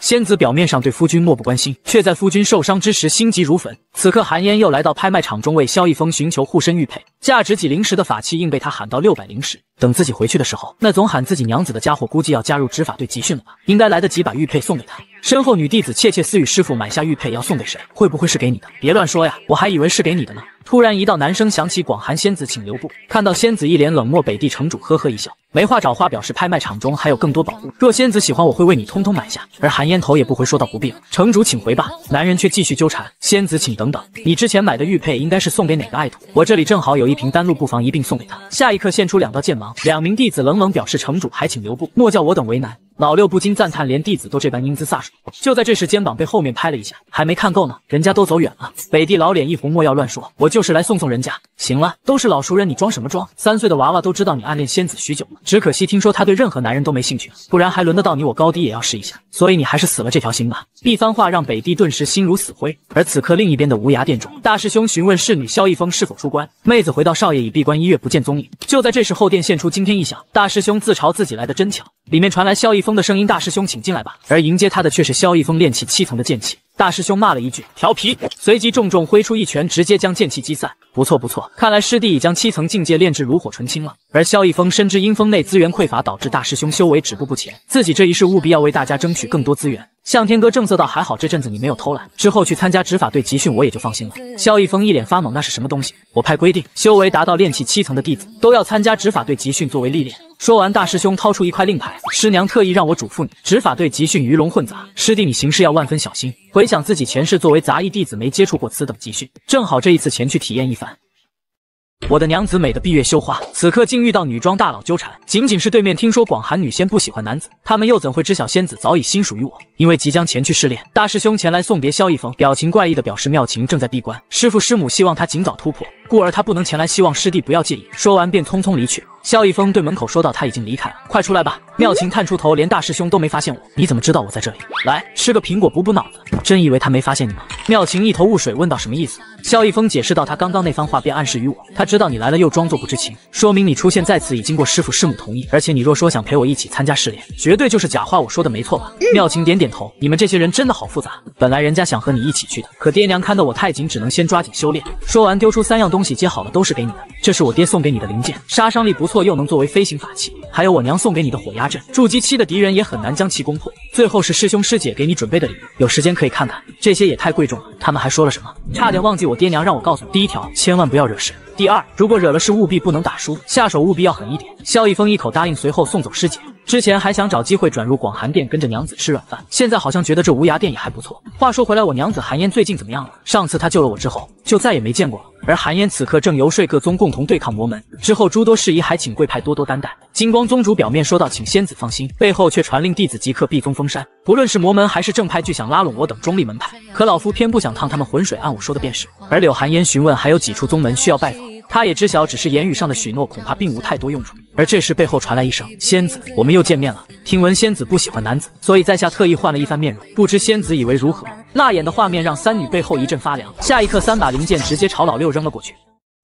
仙子表面上对夫君漠不关心，却在夫君受伤之时心急如焚。此刻，韩嫣又来到拍卖场中为萧逸风寻求护身玉佩，价值几灵石的法器硬被他喊到六百灵石。等自己回去的时候，那总喊自己娘子的家伙估计要加入执法队集训了吧？应该来得及把玉佩送给他。身后女弟子窃窃私语：“师傅买下玉佩要送给谁？会不会是给你的？别乱说呀，我还以为是给你的呢。”突然，一道男声响起：“广寒仙子，请留步。”看到仙子一脸冷漠，北地城主呵呵一笑。没话找话，表示拍卖场中还有更多宝物，若仙子喜欢，我会为你通通买下。而寒烟头也不回，说道不必了，城主请回吧。男人却继续纠缠，仙子请等等，你之前买的玉佩应该是送给哪个爱徒？我这里正好有一瓶丹露，不妨一并送给他。下一刻现出两道剑芒，两名弟子冷冷表示，城主还请留步，莫叫我等为难。老六不禁赞叹，连弟子都这般英姿飒爽。就在这时，肩膀被后面拍了一下，还没看够呢，人家都走远了。北地老脸一红，莫要乱说，我就是来送送人家。行了，都是老熟人，你装什么装？三岁的娃娃都知道你暗恋仙子许久了，只可惜听说他对任何男人都没兴趣，不然还轮得到你？我高低也要试一下，所以你还是死了这条心吧。一番话让北地顿时心如死灰。而此刻另一边的无涯殿中，大师兄询问侍女萧逸峰是否出关，妹子回到少爷已闭关一月，不见踪影。就在这时，后殿现出惊天异响，大师兄自嘲自己来的真巧。里面传来萧逸风的声音：“大师兄，请进来吧。”而迎接他的却是萧逸风炼气七层的剑气。大师兄骂了一句：“调皮！”随即重重挥出一拳，直接将剑气击散。不错不错，看来师弟已将七层境界炼至炉火纯青了。而萧逸峰深知阴风内资源匮乏，导致大师兄修为止步不前，自己这一世务必要为大家争取更多资源。向天哥正色道：“还好这阵子你没有偷懒，之后去参加执法队集训，我也就放心了。”萧逸峰一脸发懵：“那是什么东西？我派规定，修为达到炼气七层的弟子都要参加执法队集训作为历练。”说完，大师兄掏出一块令牌，师娘特意让我嘱咐你，执法队集训鱼龙混杂，师弟你行事要万分小心。回想自己前世作为杂役弟子，没接触过此等集训，正好这一次前去体验一番。我的娘子美的闭月羞花，此刻竟遇到女装大佬纠缠。仅仅是对面听说广寒女仙不喜欢男子，他们又怎会知晓仙子早已心属于我？因为即将前去试炼，大师兄前来送别萧逸峰，表情怪异的表示妙琴正在闭关，师父师母希望他尽早突破，故而他不能前来，希望师弟不要介意。说完便匆匆离去。萧逸峰对门口说道：“他已经离开了，快出来吧。”妙琴探出头，连大师兄都没发现我，你怎么知道我在这里？来吃个苹果补补脑子。真以为他没发现你吗？妙琴一头雾水，问道：“什么意思？”萧逸峰解释道：“他刚刚那番话便暗示于我，他知道你来了又装作不知情，说明你出现在此已经过师傅师母同意，而且你若说想陪我一起参加试炼，绝对就是假话。我说的没错吧？”妙琴点点头。你们这些人真的好复杂。本来人家想和你一起去的，可爹娘看得我太紧，只能先抓紧修炼。说完，丢出三样东西，接好了，都是给你的。这是我爹送给你的灵剑，杀伤力不错，又能作为飞行法器。还有我娘送给你的火压阵，筑基期的敌人也很难将其攻破。最后是师兄师姐给你准备的礼物，有时间可以看看。这些也太贵重了。他们还说了什么？差点忘记，我爹娘让我告诉你：第一条，千万不要惹事；第二，如果惹了事，务必不能打输，下手务必要狠一点。萧逸风一口答应，随后送走师姐。之前还想找机会转入广寒殿跟着娘子吃软饭，现在好像觉得这无涯殿也还不错。话说回来，我娘子寒烟最近怎么样了？上次她救了我之后，就再也没见过了。而寒烟此刻正游说各宗共同对抗魔门，之后诸多事宜还请贵派多多担待。金光宗主表面说道，请仙子放心，背后却传令弟子即刻避宗封山。不论是魔门还是正派，俱想拉拢我等中立门派，可老夫偏不想趟他们浑水，按我说的便是。而柳寒烟询问还有几处宗门需要拜访。他也知晓，只是言语上的许诺，恐怕并无太多用处。而这时，背后传来一声：“仙子，我们又见面了。听闻仙子不喜欢男子，所以在下特意换了一番面容，不知仙子以为如何？”辣眼的画面让三女背后一阵发凉。下一刻，三把灵剑直接朝老六扔了过去。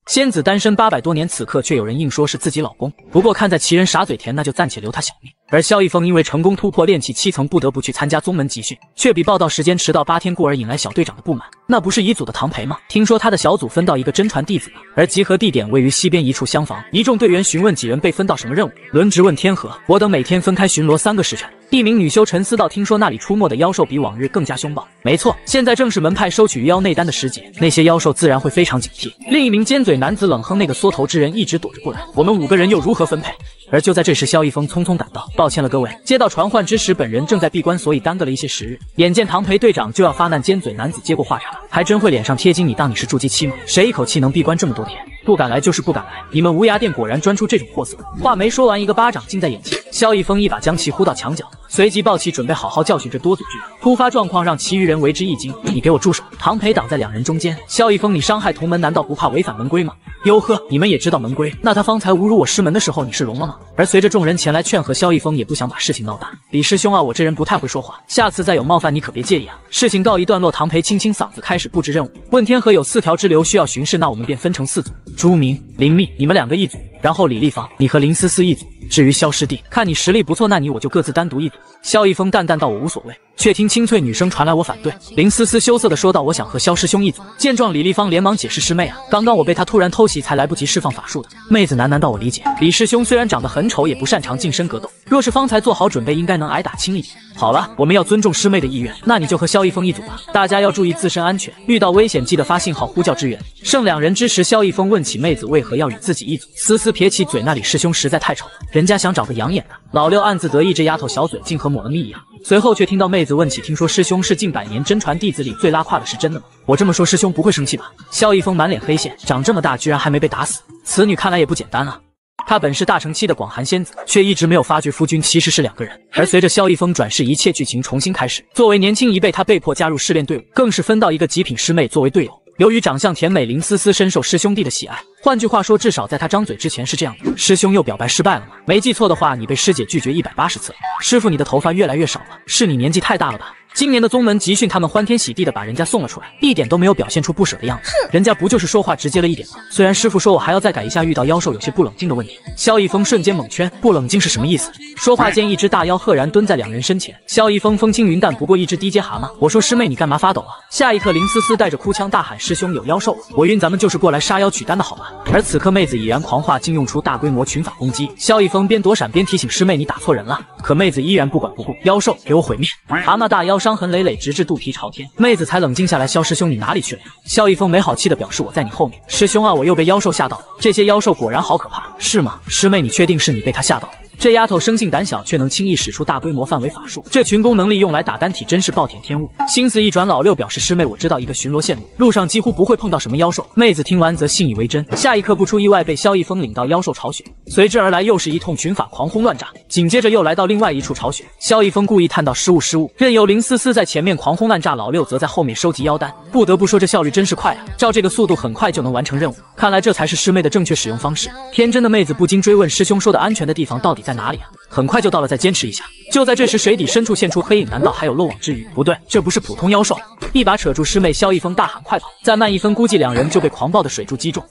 仙子单身八百多年，此刻却有人硬说是自己老公。不过看在其人傻嘴甜，那就暂且留他小命。而萧逸峰因为成功突破炼气七层，不得不去参加宗门集训，却比报道时间迟到八天，故而引来小队长的不满。那不是遗祖的唐培吗？听说他的小组分到一个真传弟子，而集合地点位于西边一处厢房。一众队员询问几人被分到什么任务，轮值问天河。我等每天分开巡逻三个时辰。一名女修沉思道：“听说那里出没的妖兽比往日更加凶暴。”没错，现在正是门派收取鱼妖内丹的时节，那些妖兽自然会非常警惕。另一名尖嘴男子冷哼：“那个缩头之人一直躲着不来，我们五个人又如何分配？”而就在这时，萧逸峰匆匆赶到：“抱歉了，各位，接到传唤之时，本人正在闭关，所以耽搁了一些时日。”眼见唐培队长就要发难，尖嘴男子接过话茬：“还真会脸上贴金，你当你是筑基期吗？谁一口气能闭关这么多天？”不敢来就是不敢来。你们无涯店果然专出这种货色。话没说完，一个巴掌近在眼前。萧逸峰一把将其呼到墙角，随即抱起准备好好教训这多嘴巨人。突发状况让其余人为之一惊。你给我住手！唐培挡在两人中间。萧逸峰，你伤害同门，难道不怕违反门规吗？哟呵，你们也知道门规？那他方才侮辱我师门的时候，你是聋了吗？而随着众人前来劝和，萧逸峰也不想把事情闹大。李师兄啊，我这人不太会说话，下次再有冒犯你可别介意啊。事情告一段落，唐培清清嗓子，开始布置任务。问天河有四条支流需要巡视，那我们便分成四组。朱明、林密，你们两个一组。然后李立芳，你和林思思一组。至于萧师弟，看你实力不错，那你我就各自单独一组。萧逸峰淡淡道：“我无所谓。”却听清脆女声传来：“我反对。”林思思羞涩的说道：“我想和萧师兄一组。”见状，李立芳连忙解释：“师妹啊，刚刚我被他突然偷袭，才来不及释放法术的。”妹子喃喃道：“我理解。李师兄虽然长得很丑，也不擅长近身格斗。若是方才做好准备，应该能挨打轻一点。好了，我们要尊重师妹的意愿，那你就和萧逸峰一组吧。大家要注意自身安全，遇到危险记得发信号呼叫支援。”剩两人之时，萧逸峰问起妹子为何要与自己一组，思思撇起嘴：“那李师兄实在太丑了，人家想找个养眼的。”老六暗自得意，这丫头小嘴竟和抹了蜜一样。随后却听到妹子问起：“听说师兄是近百年真传弟子里最拉胯的，是真的吗？”我这么说，师兄不会生气吧？萧逸峰满脸黑线，长这么大居然还没被打死，此女看来也不简单啊。她本是大成期的广寒仙子，却一直没有发觉夫君其实是两个人。而随着萧逸峰转世，一切剧情重新开始。作为年轻一辈，他被迫加入试炼队伍，更是分到一个极品师妹作为队友。由于长相甜美，林思思深受师兄弟的喜爱。换句话说，至少在她张嘴之前是这样的。师兄又表白失败了吗？没记错的话，你被师姐拒绝一百八十次了。师傅，你的头发越来越少了，是你年纪太大了吧？今年的宗门集训，他们欢天喜地的把人家送了出来，一点都没有表现出不舍的样子。人家不就是说话直接了一点吗？虽然师傅说我还要再改一下，遇到妖兽有些不冷静的问题。萧逸风瞬间猛圈，不冷静是什么意思？说话间，一只大妖赫然蹲在两人身前。萧逸风风轻云淡，不过一只低阶蛤蟆。我说师妹，你干嘛发抖啊？下一刻，林思思带着哭腔大喊：“师兄有妖兽，我晕，咱们就是过来杀妖取丹的好吗？”而此刻，妹子已然狂化，竟用出大规模群法攻击。萧逸风边躲闪边提醒师妹：“你打错人了。”可妹子依然不管不顾，妖兽给我毁灭！蛤蟆大妖伤痕累累，直至。肚皮朝天，妹子才冷静下来。肖师兄，你哪里去了肖一峰没好气的表示：“我在你后面。”师兄啊，我又被妖兽吓到了。这些妖兽果然好可怕，是吗？师妹，你确定是你被他吓到的？这丫头生性胆小，却能轻易使出大规模范围法术，这群攻能力用来打单体，真是暴殄天物。心思一转，老六表示：“师妹，我知道一个巡逻线路，路上几乎不会碰到什么妖兽。”妹子听完则信以为真，下一刻不出意外被萧逸峰领到妖兽巢穴，随之而来又是一通群法狂轰乱炸，紧接着又来到另外一处巢穴。萧逸峰故意探到失误，失误，任由林思思在前面狂轰滥炸，老六则在后面收集妖丹。不得不说，这效率真是快啊！照这个速度，很快就能完成任务。看来这才是师妹的正确使用方式。天真的妹子不禁追问：师兄说的安全的地方到底在哪里啊？很快就到了，再坚持一下。就在这时，水底深处现出黑影，难道还有漏网之鱼？不对，这不是普通妖兽。一把扯住师妹，萧逸风大喊：“快跑！”再慢一分，估计两人就被狂暴的水柱击中。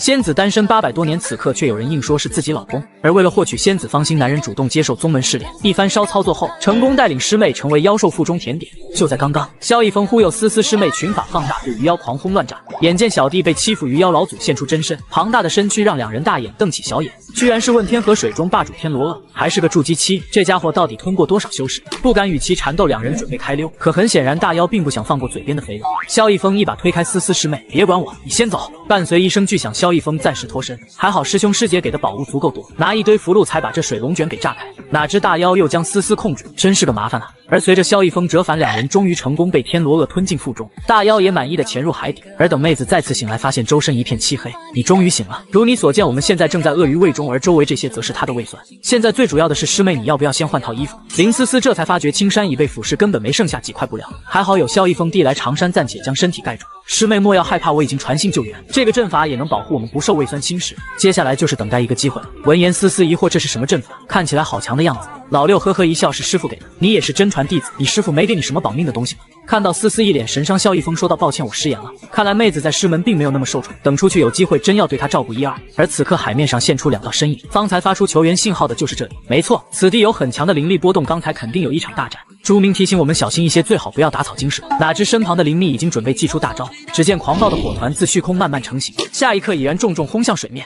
仙子单身八百多年，此刻却有人硬说是自己老公。而为了获取仙子芳心，男人主动接受宗门试炼，一番骚操作后，成功带领师妹成为妖兽腹中甜点。就在刚刚，萧逸峰忽悠思思师妹群法放大，对鱼妖狂轰乱炸。眼见小弟被欺负，鱼妖老祖现出真身，庞大的身躯让两人大眼瞪起小眼。居然是问天河水中霸主天罗恶，还是个筑基期。这家伙到底吞过多少修士？不敢与其缠斗，两人准备开溜。可很显然，大妖并不想放过嘴边的肥肉。萧逸峰一把推开思思师妹，别管我，你先走。伴随一声巨响，萧萧逸峰暂时脱身。还好师兄师姐给的宝物足够多，拿一堆符箓才把这水龙卷给炸开。哪知大妖又将思思控制，真是个麻烦啊！而随着萧逸峰折返，两人终于成功被天罗鳄吞进腹中。大妖也满意的潜入海底。而等妹子再次醒来，发现周身一片漆黑。你终于醒了。如你所见，我们现在正在鳄鱼胃中。而周围这些则是他的胃酸。现在最主要的是师妹，你要不要先换套衣服？林思思这才发觉青山已被腐蚀，根本没剩下几块布料。还好有萧逸峰递来长衫，暂且将身体盖住。师妹莫要害怕，我已经传信救援，这个阵法也能保护我们不受胃酸侵蚀。接下来就是等待一个机会了。闻言，思思疑惑，这是什么阵法？看起来好强的样子。老六呵呵一笑，是师傅给的。你也是真传弟子，你师傅没给你什么保命的东西吗？看到思思一脸神伤，萧逸峰说道：“抱歉，我失言了。看来妹子在师门并没有那么受宠，等出去有机会，真要对她照顾一二。”而此刻海面上现出两道身影，方才发出求援信号的就是这里。没错，此地有很强的灵力波动，刚才肯定有一场大战。朱明提醒我们小心一些，最好不要打草惊蛇。哪知身旁的林密已经准备祭出大招，只见狂暴的火团自虚空慢慢成型，下一刻已然重重轰向水面。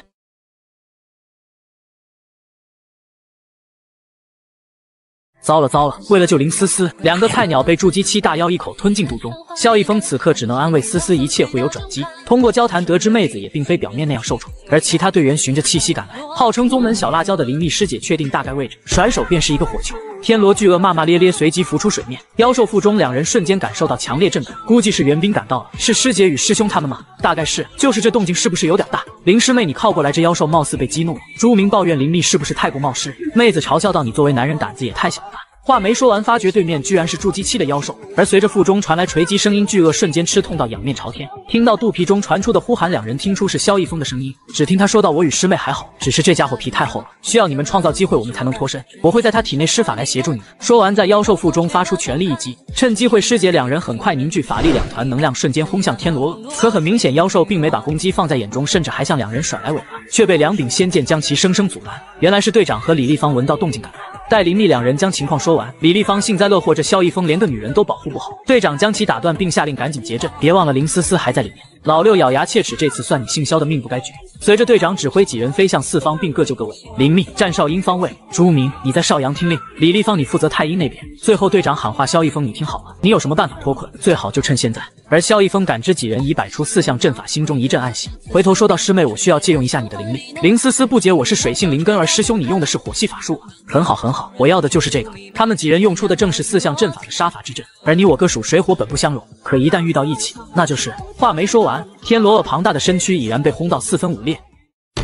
糟了糟了！为了救林思思，两个菜鸟被筑基期大妖一口吞进肚中。萧逸风此刻只能安慰思思，一切会有转机。通过交谈得知，妹子也并非表面那样受宠。而其他队员循着气息赶来，号称宗门小辣椒的林立师姐确定大概位置，甩手便是一个火球。天罗巨鳄骂骂咧咧，随即浮出水面。妖兽腹中，两人瞬间感受到强烈震感，估计是援兵赶到了。是师姐与师兄他们吗？大概是。就是这动静是不是有点大？林师妹，你靠过来，这妖兽貌似被激怒了。朱明抱怨林丽是不是太过冒失？妹子嘲笑道：“你作为男人，胆子也太小了吧。”话没说完，发觉对面居然是筑基期的妖兽，而随着腹中传来锤击声音，巨鳄瞬间吃痛到仰面朝天。听到肚皮中传出的呼喊，两人听出是萧逸峰的声音。只听他说道：“我与师妹还好，只是这家伙皮太厚了，需要你们创造机会，我们才能脱身。我会在他体内施法来协助你们。”说完，在妖兽腹中发出全力一击，趁机会师姐两人很快凝聚法力，两团能量瞬间轰向天罗鳄。可很明显，妖兽并没把攻击放在眼中，甚至还向两人甩来尾巴，却被两柄仙剑将其生生阻拦。原来是队长和李立方闻到动静赶来。待林密两人将情况说完，李立方幸灾乐祸，这萧逸峰连个女人都保护不好。队长将其打断，并下令赶紧结阵，别忘了林思思还在里面。老六咬牙切齿，这次算你姓萧的命不该绝。随着队长指挥，几人飞向四方，并各就各位。林密战少英方位，朱明你在少阳听令，李立方你负责太阴那边。最后队长喊话萧逸峰，你听好了，你有什么办法脱困，最好就趁现在。而萧逸峰感知几人已摆出四象阵法，心中一阵暗喜，回头说道：“师妹，我需要借用一下你的灵力。”林思思不解：“我是水性灵根，而师兄你用的是火系法术。”很好，很好，我要的就是这个。他们几人用出的正是四象阵法的杀法之阵，而你我各属水火，本不相容，可一旦遇到一起，那就是……话没说完。天罗鳄庞大的身躯已然被轰到四分五裂。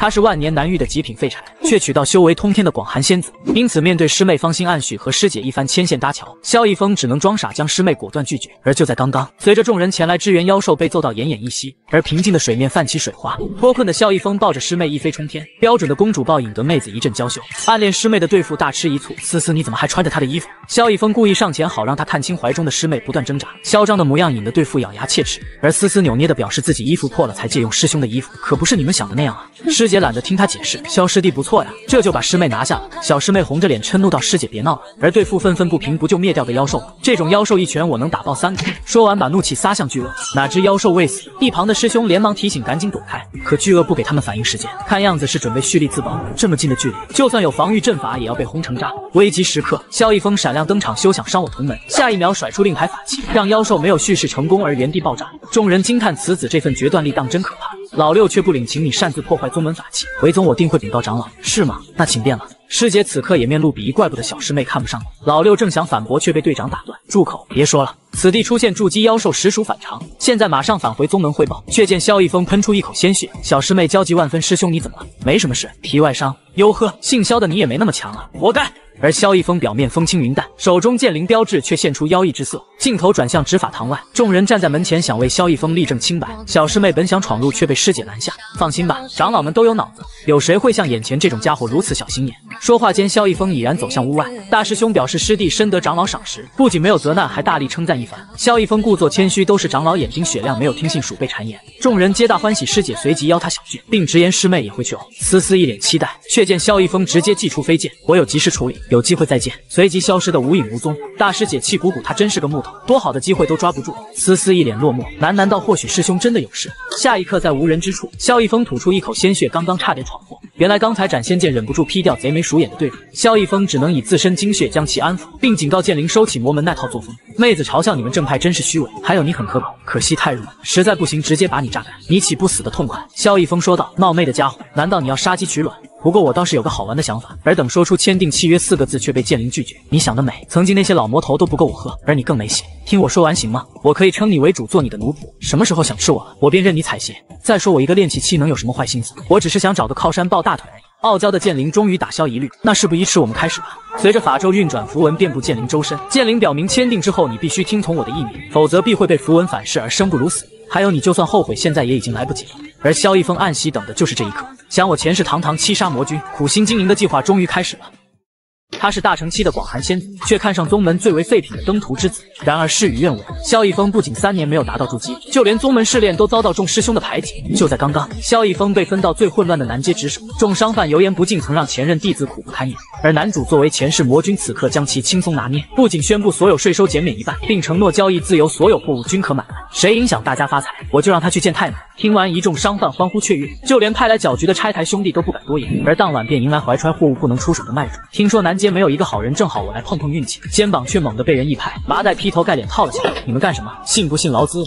她是万年难遇的极品废柴，却娶到修为通天的广寒仙子，因此面对师妹芳心暗许和师姐一番牵线搭桥，萧逸峰只能装傻将师妹果断拒绝。而就在刚刚，随着众人前来支援，妖兽被揍到奄奄一息，而平静的水面泛起水花。脱困的萧逸峰抱着师妹一飞冲天，标准的公主抱引得妹子一阵娇羞。暗恋师妹的对付大吃一醋，思思你怎么还穿着她的衣服？萧逸峰故意上前，好让他看清怀中的师妹不断挣扎、嚣张的模样，引得对付咬牙切齿。而思思扭捏的表示自己衣服破了才借用师兄的衣服，可不是你们想的那样啊！师姐懒得听他解释，萧师弟不错呀，这就把师妹拿下了。小师妹红着脸嗔怒道：“师姐别闹了。”而对付愤愤不平，不就灭掉个妖兽吗？这种妖兽一拳我能打爆三个。说完，把怒气撒向巨鳄。哪知妖兽未死，一旁的师兄连忙提醒，赶紧躲开。可巨鳄不给他们反应时间，看样子是准备蓄力自爆。这么近的距离，就算有防御阵法，也要被轰成渣。危急时刻，萧逸峰闪亮登场，休想伤我同门。下一秒甩出令牌法器，让妖兽没有蓄势成功而原地爆炸。众人惊叹此子这份决断力当真可怕。老六却不领情，你擅自破坏宗门法器，回宗我定会禀告长老，是吗？那请便了。师姐此刻也面露鄙夷，怪不得小师妹看不上你。老六正想反驳，却被队长打断，住口！别说了，此地出现筑基妖兽，实属反常。现在马上返回宗门汇报。却见萧逸峰喷出一口鲜血，小师妹焦急万分，师兄你怎么了？没什么事，皮外伤。哟呵，姓萧的你也没那么强啊，活该。而萧逸峰表面风轻云淡，手中剑灵标志却现出妖异之色。镜头转向执法堂外，众人站在门前，想为萧逸峰立正清白。小师妹本想闯入，却被师姐拦下。放心吧，长老们都有脑子，有谁会像眼前这种家伙如此小心眼？说话间，萧逸峰已然走向屋外。大师兄表示师弟深得长老赏识，不仅没有责难，还大力称赞一番。萧逸峰故作谦虚，都是长老眼睛雪亮，没有听信鼠辈谗言。众人皆大欢喜，师姐随即邀他小聚，并直言师妹也会去哦。思思一脸期待，却见萧逸峰直接祭出飞剑，我有急事处理，有机会再见。随即消失的无影无踪。大师姐气鼓鼓，他真是个木头，多好的机会都抓不住。思思一脸落寞，难难道或许师兄真的有事？下一刻，在无人之处，萧逸峰吐出一口鲜血，刚刚差点闯祸。原来刚才斩仙剑忍不住劈掉贼眉鼠眼的对付，萧逸峰只能以自身精血将其安抚，并警告剑灵收起魔门那套作风。妹子嘲笑你们正派真是虚伪，还有你很可口，可惜太弱，实在不行直接把你榨干，你岂不死的痛快？萧逸峰说道。冒昧的家伙，难道你要杀鸡取卵？不过我倒是有个好玩的想法。而等说出签订契约四个字，却被剑灵拒绝。你想得美，曾经那些老魔头都不够我喝，而你更没戏。听我说完行吗？我可以称你为主，做你的奴仆。什么时候想吃我了，我便任你采撷。再说我一个练气期能有什么坏心思？我只是想找个靠山抱大腿。傲娇的剑灵终于打消疑虑，那事不宜迟，我们开始吧。随着法咒运转，符文遍布剑灵周身。剑灵表明，签订之后你必须听从我的意念，否则必会被符文反噬而生不如死。还有，你就算后悔，现在也已经来不及了。而萧逸风暗喜等的就是这一刻，想我前世堂堂七杀魔君，苦心经营的计划终于开始了。他是大成期的广寒仙子，却看上宗门最为废品的登徒之子。然而事与愿违，萧逸风不仅三年没有达到筑基，就连宗门试炼都遭到众师兄的排挤。就在刚刚，萧逸风被分到最混乱的南街值守，众商贩油盐不进，曾让前任弟子苦不堪言。而男主作为前世魔君，此刻将其轻松拿捏，不仅宣布所有税收减免一半，并承诺交易自由，所有货物均可买卖。谁影响大家发财，我就让他去见太奶。听完，一众商贩欢呼雀跃，就连派来搅局的拆台兄弟都不敢多言。而当晚便迎来怀揣货物不能出手的卖主。听说南街没有一个好人，正好我来碰碰运气。肩膀却猛地被人一拍，麻袋劈头盖脸套了起来。你们干什么？信不信劳资？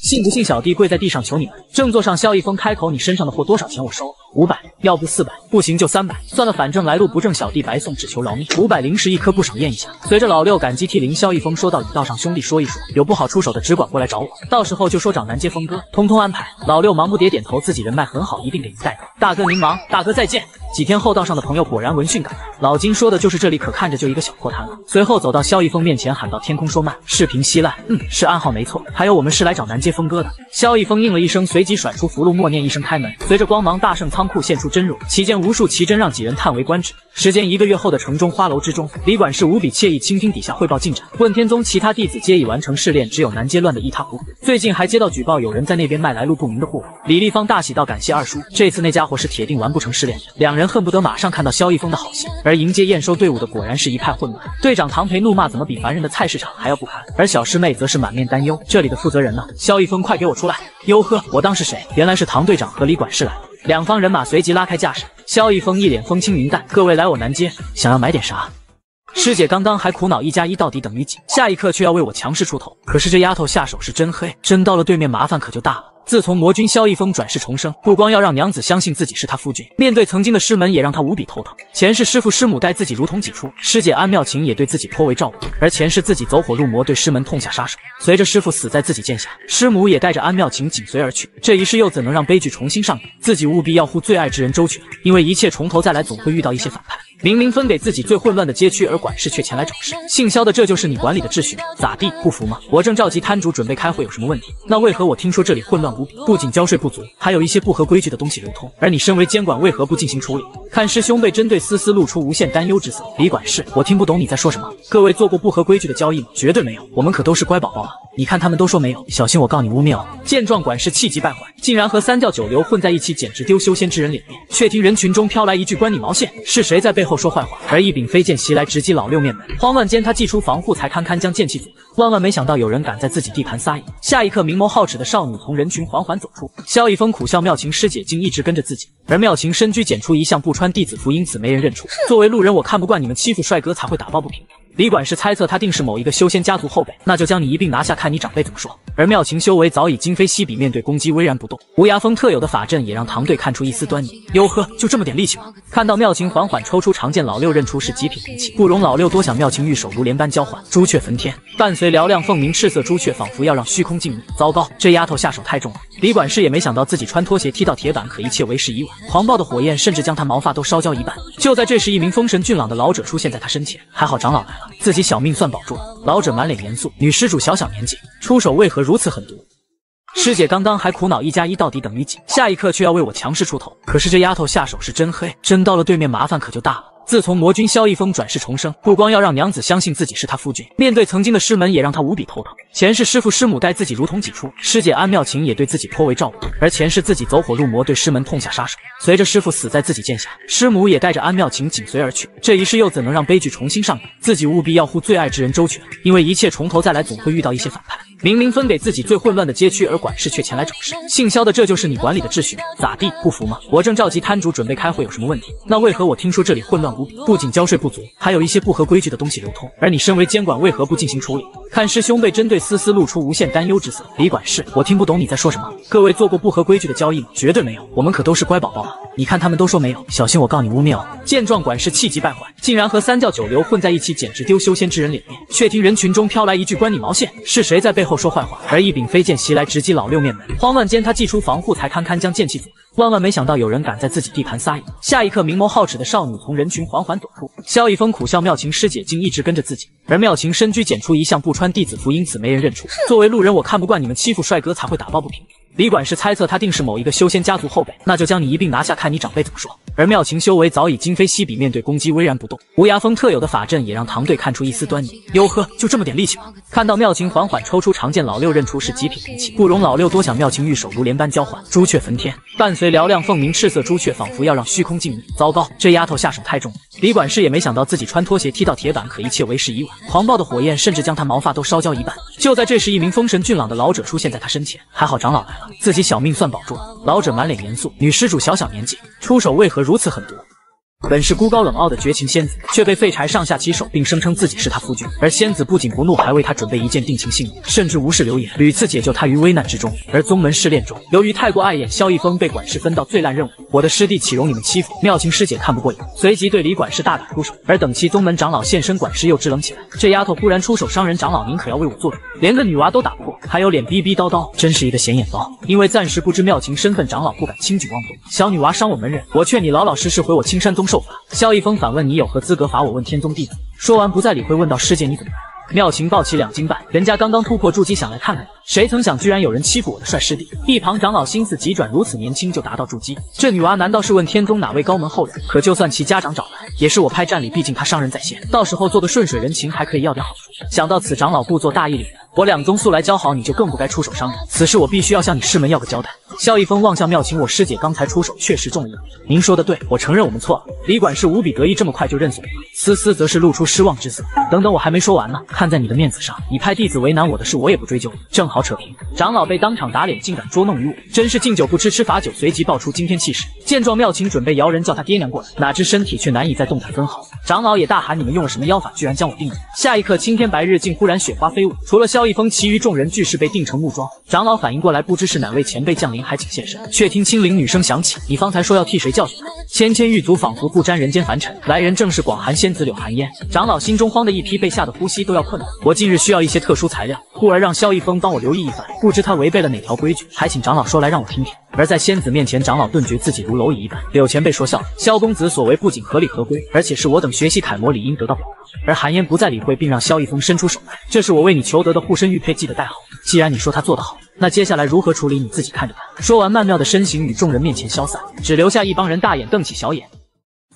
信不信小弟跪在地上求你们？正座上萧逸峰开口，你身上的货多少钱？我收。五百，要不四百，不行就三百，算了，反正来路不正，小弟白送，只求饶命。五百零食一颗，不少验一下。随着老六感激涕零，萧一峰说道：“你道上兄弟说一说，有不好出手的，只管过来找我，到时候就说找南街峰哥，通通安排。”老六忙不迭点头，自己人脉很好，一定给您带到。大哥您忙，大哥再见。几天后，道上的朋友果然闻讯赶来。老金说的就是这里，可看着就一个小破摊了。随后走到萧逸峰面前，喊道：“天空说慢，视频稀烂。嗯，是暗号没错。还有，我们是来找南街峰哥的。”萧逸峰应了一声，随即甩出符箓，默念一声开门。随着光芒，大圣仓库现出真容，其间无数奇珍，让几人叹为观止。时间一个月后的城中花楼之中，李管事无比惬意，倾听底下汇报进展。问天宗其他弟子皆已完成试炼，只有南街乱得一塌糊涂。最近还接到举报，有人在那边卖来路不明的货物。李立方大喜道：“感谢二叔，这次那家伙是铁定完不成试炼。”两人人恨不得马上看到萧逸峰的好戏。而迎接验收队伍的果然是一派混乱。队长唐培怒骂：“怎么比凡人的菜市场还要不堪？”而小师妹则是满面担忧：“这里的负责人呢？萧逸峰，快给我出来！”哟呵，我当是谁？原来是唐队长和李管事来了。两方人马随即拉开架势。萧逸峰一脸风轻云淡：“各位来我南街，想要买点啥？”师姐刚刚还苦恼一加一到底等于几，下一刻却要为我强势出头。可是这丫头下手是真黑，真到了对面麻烦可就大了。自从魔君萧逸峰转世重生，不光要让娘子相信自己是他夫君，面对曾经的师门也让他无比头疼。前世师父师母待自己如同己出，师姐安妙琴也对自己颇为照顾。而前世自己走火入魔，对师门痛下杀手。随着师父死在自己剑下，师母也带着安妙琴紧随而去。这一世又怎能让悲剧重新上演？自己务必要护最爱之人周全，因为一切从头再来，总会遇到一些反派。明明分给自己最混乱的街区，而管事却前来找事。姓萧的，这就是你管理的秩序？咋地，不服吗？我正召集摊主准备开会，有什么问题？那为何我听说这里混乱无比，不仅交税不足，还有一些不合规矩的东西流通？而你身为监管，为何不进行处理？看师兄被针对，丝丝露出无限担忧之色。李管事，我听不懂你在说什么。各位做过不合规矩的交易吗？绝对没有，我们可都是乖宝宝啊！你看他们都说没有，小心我告你污蔑哦！见状，管事气急败坏，竟然和三教九流混在一起，简直丢修仙之人脸面。却听人群中飘来一句：“关你毛线？是谁在背后后说坏话？”而一柄飞剑袭来，直击老六面门。慌乱间，他祭出防护，才堪堪将剑气阻。万万没想到，有人敢在自己地盘撒野。下一刻，明眸皓齿的少女从人群缓缓走出。萧逸风苦笑：妙琴师姐竟一直跟着自己。而妙琴身居简出一向不穿弟子服，因此没人认出。作为路人，我看不惯你们欺负帅哥，才会打抱不平。李管事猜测他定是某一个修仙家族后辈，那就将你一并拿下，看你长辈怎么说。而妙琴修为早已今非昔比，面对攻击巍然不动。无涯峰特有的法阵也让唐队看出一丝端倪。哟呵，就这么点力气吗？看到妙琴缓缓抽出长剑，老六认出是极品兵器，不容老六多想。妙琴玉手如莲般交换，朱雀焚天，伴随嘹亮凤鸣，赤色朱雀仿佛要让虚空静谧。糟糕，这丫头下手太重了。李管事也没想到自己穿拖鞋踢到铁板，可一切为时已晚。狂暴的火焰甚至将他毛发都烧焦一半。就在这时，一名风神俊朗的老者出现在他身前，还好长老来了，自己小命算保住了。老者满脸严肃，女施主小小年纪，出手为何如此狠毒？师姐刚刚还苦恼一加一到底等于几，下一刻却要为我强势出头。可是这丫头下手是真黑，真到了对面麻烦可就大了。自从魔君萧逸风转世重生，不光要让娘子相信自己是他夫君，面对曾经的师门也让他无比头疼。前世师父师母待自己如同己出，师姐安妙琴也对自己颇为照顾。而前世自己走火入魔，对师门痛下杀手。随着师父死在自己剑下，师母也带着安妙琴紧随而去。这一世又怎能让悲剧重新上演？自己务必要护最爱之人周全，因为一切从头再来，总会遇到一些反派。明明分给自己最混乱的街区，而管事却前来找事。姓萧的，这就是你管理的秩序？咋地，不服吗？我正召集摊主准备开会，有什么问题？那为何我听说这里混乱无比，不仅交税不足，还有一些不合规矩的东西流通？而你身为监管，为何不进行处理？看师兄被针对死，丝丝露出无限担忧之色。李管事，我听不懂你在说什么。各位做过不合规矩的交易吗？绝对没有，我们可都是乖宝宝啊！你看他们都说没有，小心我告你污蔑哦！见状，管事气急败坏，竟然和三教九流混在一起，简直丢修仙之人脸面。却听人群中飘来一句：“关你毛线？是谁在背后说坏话？”而一柄飞剑袭来，直击老六面门。慌乱间，他祭出防护，才堪堪将剑气阻。万万没想到，有人敢在自己地盘撒野。下一刻，明眸皓齿的少女从人群缓缓走出。萧逸峰苦笑：“妙琴师姐竟一直跟着自己。”而妙琴身居简出一向不穿弟子服，因此没人认出。作为路人，我看不惯你们欺负帅哥，才会打抱不平。李管事猜测他定是某一个修仙家族后辈，那就将你一并拿下，看你长辈怎么说。而妙琴修为早已今非昔比，面对攻击巍然不动。无涯峰特有的法阵也让唐队看出一丝端倪。哟呵，就这么点力气吗？看到妙琴缓缓抽出长剑，老六认出是极品兵器，不容老六多想。妙琴玉手如莲般交换，朱雀焚天，伴随嘹亮凤鸣，赤色朱雀仿佛要让虚空静谧。糟糕，这丫头下手太重了。李管事也没想到自己穿拖鞋踢到铁板，可一切为时已晚。狂暴的火焰甚至将他毛发都烧焦一半。就在这时，一名风神俊朗的老者出现在他身前，还好长老来了，自己小命算保住了。老者满脸严肃，女施主小小年纪，出手为何如此狠毒？本是孤高冷傲的绝情仙子，却被废柴上下其手，并声称自己是他夫君。而仙子不仅不怒，还为他准备一件定情信物，甚至无视流言，屡次解救他于危难之中。而宗门试炼中，由于太过碍眼，萧逸风被管事分到最烂任务。我的师弟岂容你们欺负？妙清师姐看不过瘾，随即对李管事大打出手。而等其宗门长老现身，管事又支棱起来。这丫头忽然出手伤人，长老您可要为我做主？连个女娃都打不过，还有脸逼逼叨叨，真是一个显眼包。因为暂时不知妙清身份，长老不敢轻举妄动。小女娃伤我门人，我劝你老老实实回我青山宗受罚。萧逸风。反问你有何资格罚我？问天宗弟子。说完不再理会，问道：师姐你怎么来？妙琴抱起两斤半，人家刚刚突破筑基，想来看看你。谁曾想，居然有人欺负我的帅师弟。一旁长老心思急转，如此年轻就达到筑基，这女娃难道是问天宗哪位高门后人？可就算其家长找来，也是我派战礼，毕竟他伤人在先，到时候做个顺水人情，还可以要点好处。想到此，长老故作大义凛然：我两宗素来交好，你就更不该出手伤人。此事我必须要向你师门要个交代。萧逸风望向妙琴，我师姐刚才出手确实中了一笔。您说的对，我承认我们错了。李管事无比得意，这么快就认怂了。思思则是露出失望之色。等等，我还没说完呢。看在你的面子上，你派弟子为难我的事，我也不追究。正好扯平。长老被当场打脸，竟敢捉弄于我，真是敬酒不吃吃罚酒。随即爆出惊天气势。见状，妙琴准备摇人叫他爹娘过来，哪知身体却难以再动弹分毫。长老也大喊：你们用了什么妖法，居然将我定住？下一刻，青天白日，竟忽然雪花飞舞。除了萧逸风，其余众人俱是被定成木桩。长老反应过来，不知是哪位前辈降临，还请现身。却听清灵女声响起：“你方才说要替谁教训他？”芊芊玉足仿佛不沾人间凡尘，来人正是广寒仙子柳寒烟。长老心中慌的一批，被吓得呼吸都要困难。我近日需要一些特殊材料，故而让萧逸风帮我留意一番。不知他违背了哪条规矩，还请长老说来让我听听。而在仙子面前，长老顿觉自己如蝼蚁一般。柳前辈说笑了，萧公子所为不仅合理合规，而且是我等学习楷模理应得到表扬。而寒烟不再理会，并让萧逸风伸出手来，这是我为你求得的护身玉佩，记得带好。既然你说他做得好。那接下来如何处理，你自己看着办。说完，曼妙的身形与众人面前消散，只留下一帮人大眼瞪起小眼。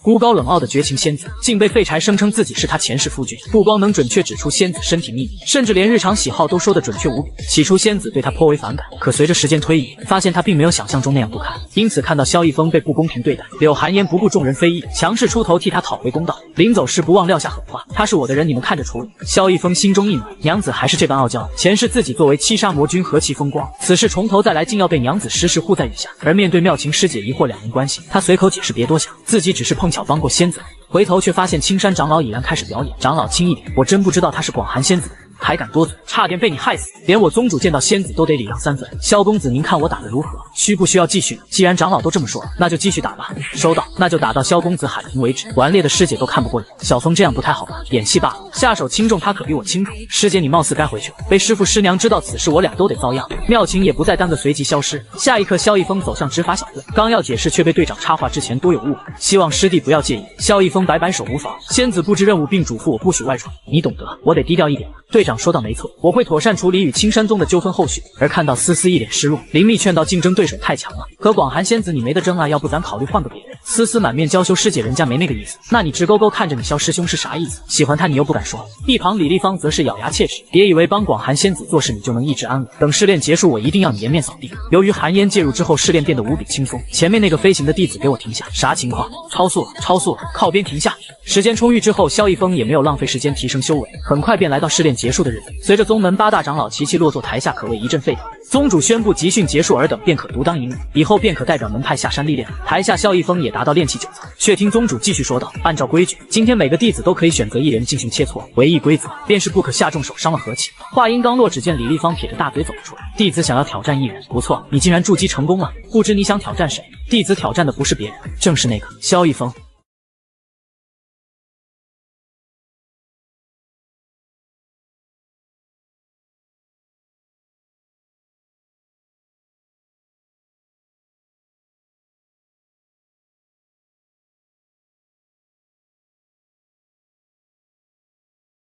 孤高冷傲的绝情仙子，竟被废柴声称自己是他前世夫君，不光能准确指出仙子身体秘密，甚至连日常喜好都说得准确无比。起初，仙子对他颇为反感，可随着时间推移，发现他并没有想象中那样不堪。因此，看到萧逸风被不公平对待，柳寒烟不顾众人非议，强势出头替他讨回公道。临走时，不忘撂下狠话：“他是我的人，你们看着处理。”萧逸风心中一暖，娘子还是这般傲娇。前世自己作为七杀魔君，何其风光，此事从头再来，竟要被娘子时时护在雨下。而面对妙琴师姐疑惑两人关系，他随口解释：“别多想，自己只是碰巧帮过仙子。”回头却发现青山长老已然开始表演。长老轻一点，我真不知道他是广寒仙子。还敢多嘴，差点被你害死！连我宗主见到仙子都得礼让三分。萧公子，您看我打得如何？需不需要继续？既然长老都这么说，那就继续打吧。收到，那就打到萧公子喊停为止。顽劣的师姐都看不过眼，小峰这样不太好吧？演戏罢了。下手轻重他可比我清楚。师姐，你貌似该回去了。被师傅师娘知道此事，我俩都得遭殃。妙琴也不再耽搁，随即消失。下一刻，萧逸风走向执法小队，刚要解释，却被队长插话：之前多有误会，希望师弟不要介意。萧逸风摆摆手，无妨。仙子布置任务，并嘱咐我不许外传，你懂得。我得低调一点。队长说道：“没错，我会妥善处理与青山宗的纠纷后续。”而看到思思一脸失落，林密劝道：“竞争对手太强了，和广寒仙子你没得争啊，要不咱考虑换个别人。”思思满面娇羞：“师姐，人家没那个意思。那你直勾勾看着你萧师兄是啥意思？喜欢他你又不敢说。”一旁李立芳则是咬牙切齿：“别以为帮广寒仙子做事你就能一直安稳，等试炼结束，我一定要你颜面扫地。”由于寒烟介入之后，试炼变得无比轻松。前面那个飞行的弟子给我停下！啥情况？超速了！超速了！靠边停下！时间充裕之后，萧逸风也没有浪费时间提升修为，很快便来到试炼结束的日子。随着宗门八大长老齐齐落座，台下可谓一阵沸腾。宗主宣布集训结束，尔等便可独当一面，以后便可代表门派下山历练。台下萧逸风也达到炼气九层。却听宗主继续说道：“按照规矩，今天每个弟子都可以选择一人进行切磋，唯一规则便是不可下重手，伤了和气。”话音刚落，只见李立方撇着大嘴走了出来。弟子想要挑战一人，不错，你竟然筑基成功了。不知你想挑战谁？弟子挑战的不是别人，正是那个萧逸风。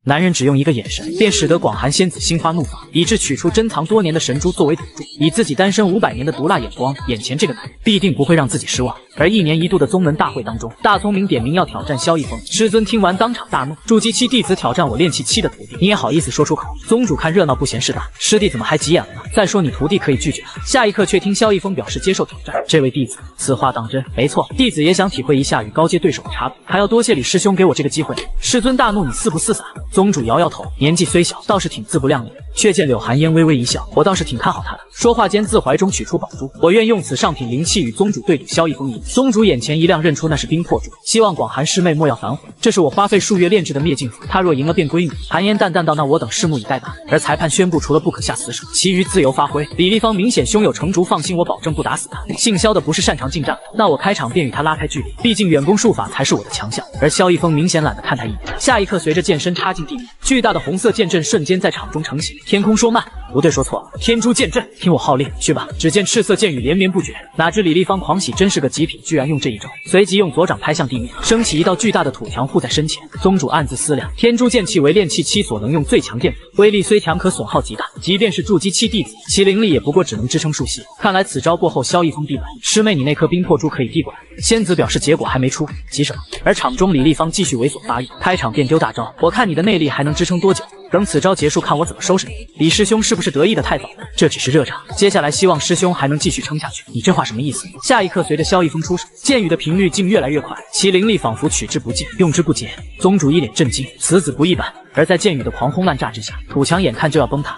男人只用一个眼神，便使得广寒仙子心花怒放，以致取出珍藏多年的神珠作为赌注。以自己单身五百年的毒辣眼光，眼前这个男人必定不会让自己失望。而一年一度的宗门大会当中，大聪明点名要挑战萧逸风，师尊听完当场大怒：筑基期弟子挑战我炼气期的徒弟，你也好意思说出口？宗主看热闹不嫌事大，师弟怎么还急眼了呢？再说你徒弟可以拒绝。下一刻却听萧逸风表示接受挑战，这位弟子此话当真？没错，弟子也想体会一下与高阶对手的差别，还要多谢李师兄给我这个机会。师尊大怒，你四不四散？宗主摇摇头，年纪虽小，倒是挺自不量力。却见柳寒烟微微一笑，我倒是挺看好他的。说话间，自怀中取出宝珠，我愿用此上品灵器与宗主对赌萧逸风赢。宗主眼前一亮，认出那是冰魄珠，希望广寒师妹莫要反悔。这是我花费数月炼制的灭境符，他若赢了便归你。寒烟淡淡道：“那我等拭目以待吧。”而裁判宣布，除了不可下死手，其余自由发挥。李立方明显胸有成竹，放心，我保证不打死他。姓萧的不是擅长近战，那我开场便与他拉开距离，毕竟远攻术法才是我的强项。而萧逸风明显懒得看他一眼，下一刻随着剑身插进地面，巨大的红色剑阵瞬间在场中成型。天空说慢，不对，说错了，天诛剑阵，听我号令，去吧！只见赤色剑雨连绵不绝，哪知李立方狂喜真是个极品，居然用这一招，随即用左掌拍向地面，升起一道巨大的土墙护在身前。宗主暗自思量，天诛剑气为炼气期所能用最强剑法，威力虽强，可损耗极大，即便是筑基期弟子，其灵力也不过只能支撑数息。看来此招过后，萧逸风必败。师妹，你那颗冰魄珠可以递过来。仙子表示结果还没出，急什么？而场中李立方继续猥琐发育，开场便丢大招，我看你的内力还能支撑多久？等此招结束，看我怎么收拾你！李师兄是不是得意的太早了？这只是热场，接下来希望师兄还能继续撑下去。你这话什么意思？下一刻，随着萧逸风出手，剑雨的频率竟越来越快，其灵力仿佛取之不尽，用之不竭。宗主一脸震惊，此子不一般。而在剑雨的狂轰滥炸之下，土墙眼看就要崩塌。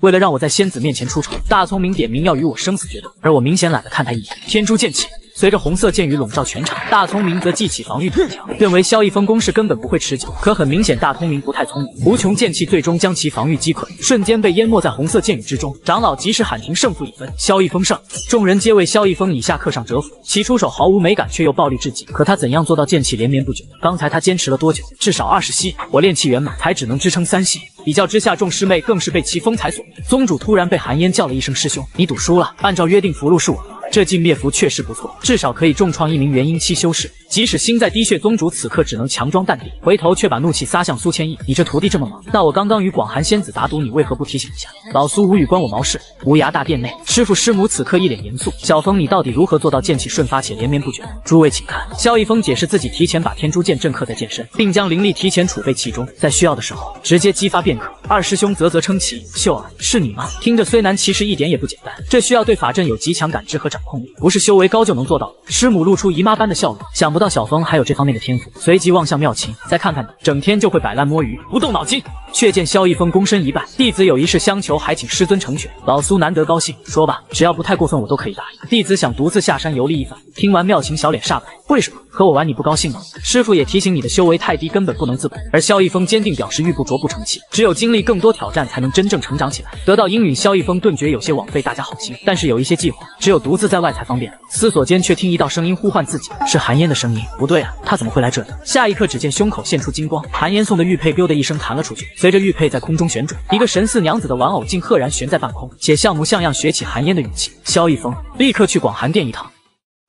为了让我在仙子面前出丑，大聪明点名要与我生死决斗，而我明显懒得看他一眼。天诛剑气。随着红色剑雨笼罩全场，大聪明则记起防御土墙，认为萧逸风攻势根本不会持久。可很明显，大聪明不太聪明，无穷剑气最终将其防御击溃，瞬间被淹没在红色剑雨之中。长老及时喊停，胜负已分，萧逸风胜。众人皆为萧逸风以下刻上折服，其出手毫无美感，却又暴力至极。可他怎样做到剑气连绵不绝？刚才他坚持了多久？至少二十息。我练气圆满，还只能支撑三息。比较之下，众师妹更是被其风采所迷。宗主突然被寒烟叫了一声师兄，你赌输了。按照约定，符箓是我的。这记灭符确实不错，至少可以重创一名元婴期修士。即使心在滴血，宗主此刻只能强装淡定，回头却把怒气撒向苏千亿。你这徒弟这么猛，那我刚刚与广寒仙子打赌，你为何不提醒一下？老苏无语，关我毛事？无涯大殿内，师傅师母此刻一脸严肃。小峰，你到底如何做到剑气瞬发且连绵不绝？诸位请看，萧逸风解释自己提前把天珠剑阵刻在剑身，并将灵力提前储备其中，在需要的时候直接激发便可。二师兄啧啧称奇，秀儿是你吗？听着虽难，其实一点也不简单。这需要对法阵有极强感知和掌控力，不是修为高就能做到的。师母露出姨妈般的笑容，想不到小峰还有这方面的天赋，随即望向妙琴，再看看你，整天就会摆烂摸鱼，不动脑筋。却见萧逸风躬身一拜，弟子有一事相求，还请师尊成全。老苏难得高兴，说吧，只要不太过分，我都可以答应。弟子想独自下山游历一番。听完妙琴，小脸煞白，为什么？和我玩你不高兴吗？师傅也提醒你的修为太低，根本不能自保。而萧逸风坚定表示，玉不琢不成器，只有经历更多挑战，才能真正成长起来。得到应允，萧逸风顿觉有些枉费大家好心，但是有一些计划，只有独自在外才方便。思索间，却听一道声音呼唤自己，是寒烟的声音。不对啊，他怎么会来这的？下一刻，只见胸口现出金光，寒烟送的玉佩 “biu” 的一声弹了出去，随着玉佩在空中旋转，一个神似娘子的玩偶竟赫然悬在半空，且像模像样学起寒烟的语气。萧逸风立刻去广寒殿一趟。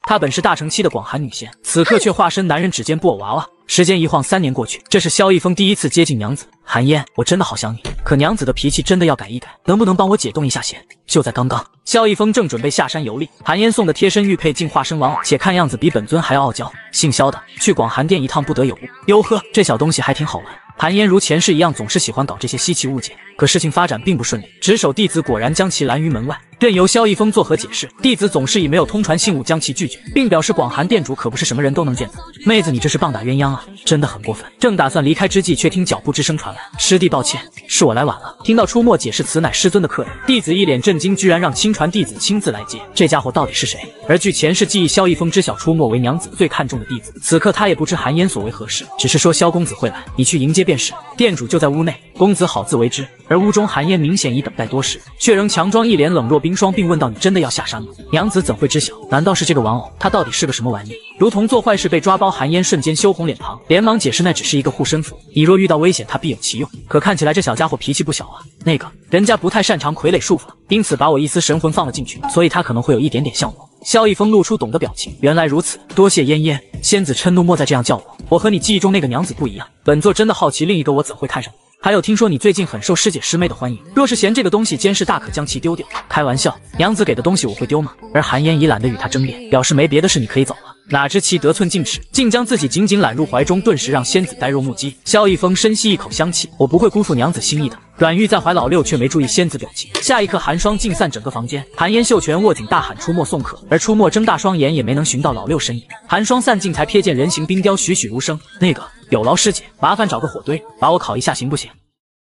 她本是大成期的广寒女仙，此刻却化身男人指尖布偶娃娃。时间一晃，三年过去，这是萧逸风第一次接近娘子寒烟。我真的好想你，可娘子的脾气真的要改一改，能不能帮我解冻一下弦？就在刚刚，萧逸风正准备下山游历，寒烟送的贴身玉佩竟化身玩偶，且看样子比本尊还要傲娇。姓萧的，去广寒殿一趟不得有误。哟呵，这小东西还挺好玩。寒烟如前世一样，总是喜欢搞这些稀奇物件。可事情发展并不顺利，值守弟子果然将其拦于门外，任由萧逸风作何解释。弟子总是以没有通传信物将其拒绝，并表示广寒殿主可不是什么人都能见的。妹子，你这是棒打鸳鸯啊，真的很过分。正打算离开之际，却听脚步之声传来。师弟，抱歉，是我来晚了。听到出没解释此乃师尊的客人，弟子一脸震惊，居然让亲传弟子亲自来接，这家伙到底是谁？而据前世记忆，萧逸风知晓出没为娘子最看重的弟子，此刻他也不知寒烟所为何事，只是说萧公子会来，你去迎接便是。店主就在屋内，公子好自为之。而屋中寒烟明显已等待多时，却仍强装一脸冷若冰霜，并问道：“你真的要下山吗？”娘子怎会知晓？难道是这个玩偶？他到底是个什么玩意？如同做坏事被抓包，寒烟瞬间羞红脸庞，连忙解释那只是一个护身符，你若遇到危险，它必有其用。可看起来这小家伙脾气不小啊。那个人家不太擅长傀儡术法，因此把我一丝神魂放了进去，所以他可能会有一点点像我。萧逸风露出懂的表情，原来如此，多谢烟烟仙子，嗔怒莫再这样叫我，我和你记忆中那个娘子不一样。本座真的好奇，另一个我怎会看上你？还有，听说你最近很受师姐师妹的欢迎，若是嫌这个东西监视，大可将其丢掉。开玩笑，娘子给的东西我会丢吗？而韩嫣已懒得与他争辩，表示没别的事，你可以走了。哪知其得寸进尺，竟将自己紧紧揽入怀中，顿时让仙子呆若木鸡。萧逸风深吸一口香气，我不会辜负娘子心意的。阮玉在怀老六，却没注意仙子表情。下一刻，寒霜尽散整个房间，寒烟秀拳握紧，大喊出没送客。而出没睁大双眼，也没能寻到老六身影。寒霜散尽，才瞥见人形冰雕栩栩如生。那个有劳师姐，麻烦找个火堆，把我烤一下，行不行？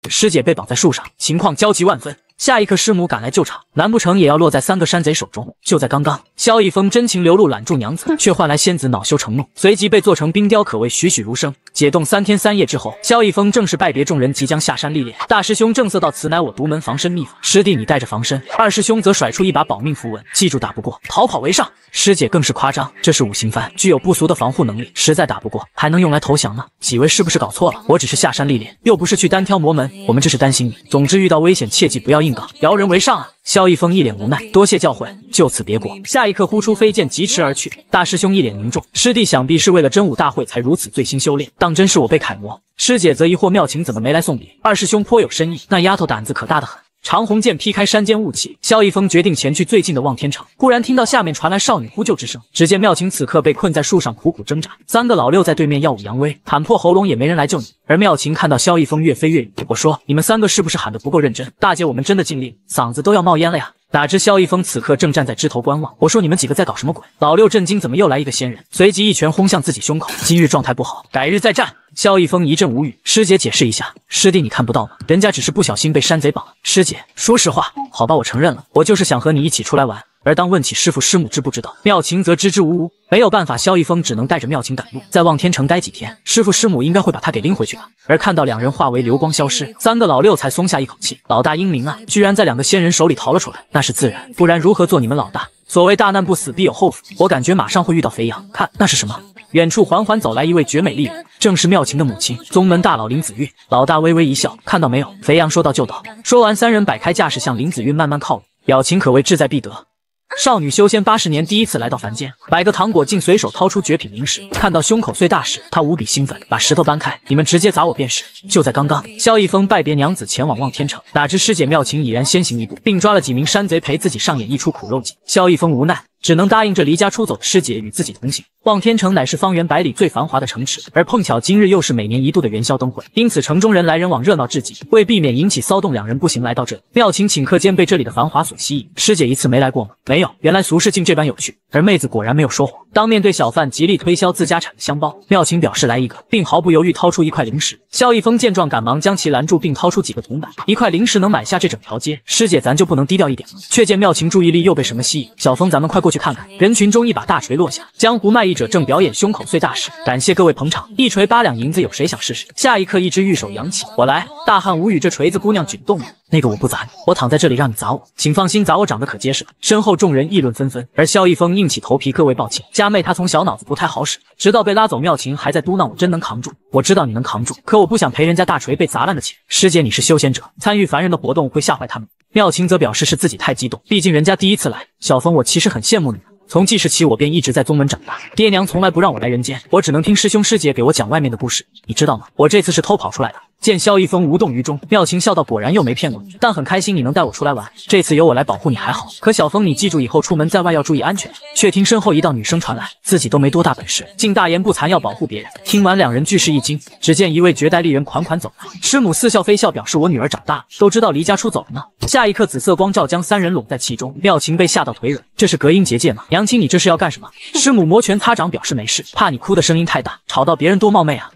师姐被绑在树上，情况焦急万分。下一刻，师母赶来救场，难不成也要落在三个山贼手中？就在刚刚，萧逸风真情流露揽住娘子，却换来仙子恼羞成怒，随即被做成冰雕，可谓栩栩如生。解冻三天三夜之后，萧逸峰正式拜别众人，即将下山历练。大师兄正色道：“此乃我独门防身秘法，师弟你带着防身。”二师兄则甩出一把保命符文：“记住，打不过逃跑为上。”师姐更是夸张：“这是五行幡，具有不俗的防护能力，实在打不过，还能用来投降呢。几位是不是搞错了？我只是下山历练，又不是去单挑魔门。我们这是担心你。总之，遇到危险切记不要硬刚，摇人为上啊。”萧逸风一脸无奈，多谢教诲，就此别过。下一刻，呼出飞剑，疾驰而去。大师兄一脸凝重，师弟想必是为了真武大会才如此醉心修炼，当真是我被楷模。师姐则疑惑，妙琴怎么没来送别？二师兄颇有深意，那丫头胆子可大得很。长虹剑劈开山间雾气，萧逸峰决定前去最近的望天城。忽然听到下面传来少女呼救之声，只见妙琴此刻被困在树上苦苦挣扎，三个老六在对面耀武扬威，喊破喉咙也没人来救你。而妙琴看到萧逸峰越飞越远，我说你们三个是不是喊得不够认真？大姐，我们真的尽力，嗓子都要冒烟了呀！哪知萧逸峰此刻正站在枝头观望。我说你们几个在搞什么鬼？老六震惊，怎么又来一个仙人？随即一拳轰向自己胸口。今日状态不好，改日再战。萧逸峰一阵无语，师姐解释一下，师弟你看不到吗？人家只是不小心被山贼绑了。师姐，说实话，好吧，我承认了，我就是想和你一起出来玩。而当问起师傅师母知不知道，妙琴则支支吾吾。没有办法，萧逸峰只能带着妙琴赶路，在望天城待几天，师傅师母应该会把他给拎回去吧。而看到两人化为流光消失，三个老六才松下一口气。老大英明啊，居然在两个仙人手里逃了出来，那是自然，不然如何做你们老大？所谓大难不死，必有后福。我感觉马上会遇到肥羊，看那是什么？远处缓缓走来一位绝美丽人，正是妙琴的母亲，宗门大佬林子韵。老大微微一笑，看到没有？肥羊说到就到。说完，三人摆开架势，向林子韵慢慢靠拢，表情可谓志在必得。少女修仙八十年，第一次来到凡间，摆个糖果，竟随手掏出绝品灵石。看到胸口碎大石，她无比兴奋，把石头搬开，你们直接砸我便是。就在刚刚，萧逸风拜别娘子，前往望天城，哪知师姐妙琴已然先行一步，并抓了几名山贼陪自己上演一出苦肉计。萧逸风无奈。只能答应这离家出走的师姐与自己同行。望天城乃是方圆百里最繁华的城池，而碰巧今日又是每年一度的元宵灯会，因此城中人来人往，热闹至极。为避免引起骚动，两人步行来到这里。妙琴顷刻间被这里的繁华所吸引。师姐一次没来过吗？没有。原来俗世竟这般有趣。而妹子果然没有说谎。当面对小贩极力推销自家产的香包，妙琴表示来一个，并毫不犹豫掏出一块灵石。萧逸峰见状，赶忙将其拦住，并掏出几个铜板。一块灵石能买下这整条街，师姐咱就不能低调一点吗？却见妙琴注意力又被什么吸引。小峰，咱们快过去看看。人群。中一把大锤落下，江湖卖艺者正表演胸口碎大石，感谢各位捧场，一锤八两银子，有谁想试试？下一刻，一只玉手扬起，我来。大汉无语，这锤子姑娘举动呢？那个我不砸你，我躺在这里让你砸我，请放心，砸我长得可结实了。身后众人议论纷纷，而萧逸峰硬起头皮，各位抱歉，家妹她从小脑子不太好使，直到被拉走，妙琴还在嘟囔，我真能扛住。我知道你能扛住，可我不想赔人家大锤被砸烂的钱。师姐你是修仙者，参与凡人的活动会吓坏他们。妙琴则表示是自己太激动，毕竟人家第一次来。小峰，我其实很羡慕你。从记事起，我便一直在宗门长大，爹娘从来不让我来人间，我只能听师兄师姐给我讲外面的故事，你知道吗？我这次是偷跑出来的。见萧逸峰无动于衷，妙琴笑道：“果然又没骗过你，但很开心你能带我出来玩。这次有我来保护你还好，可小峰你记住以后出门在外要注意安全。”却听身后一道女声传来：“自己都没多大本事，竟大言不惭要保护别人。”听完两人俱是一惊，只见一位绝代丽人款款走来，师母似笑非笑，表示：“我女儿长大，都知道离家出走了呢。”下一刻，紫色光照将三人拢在其中，妙琴被吓到腿软。这是隔音结界吗？娘亲，你这是要干什么？师母摩拳擦掌，表示没事，怕你哭的声音太大，吵到别人多冒昧啊。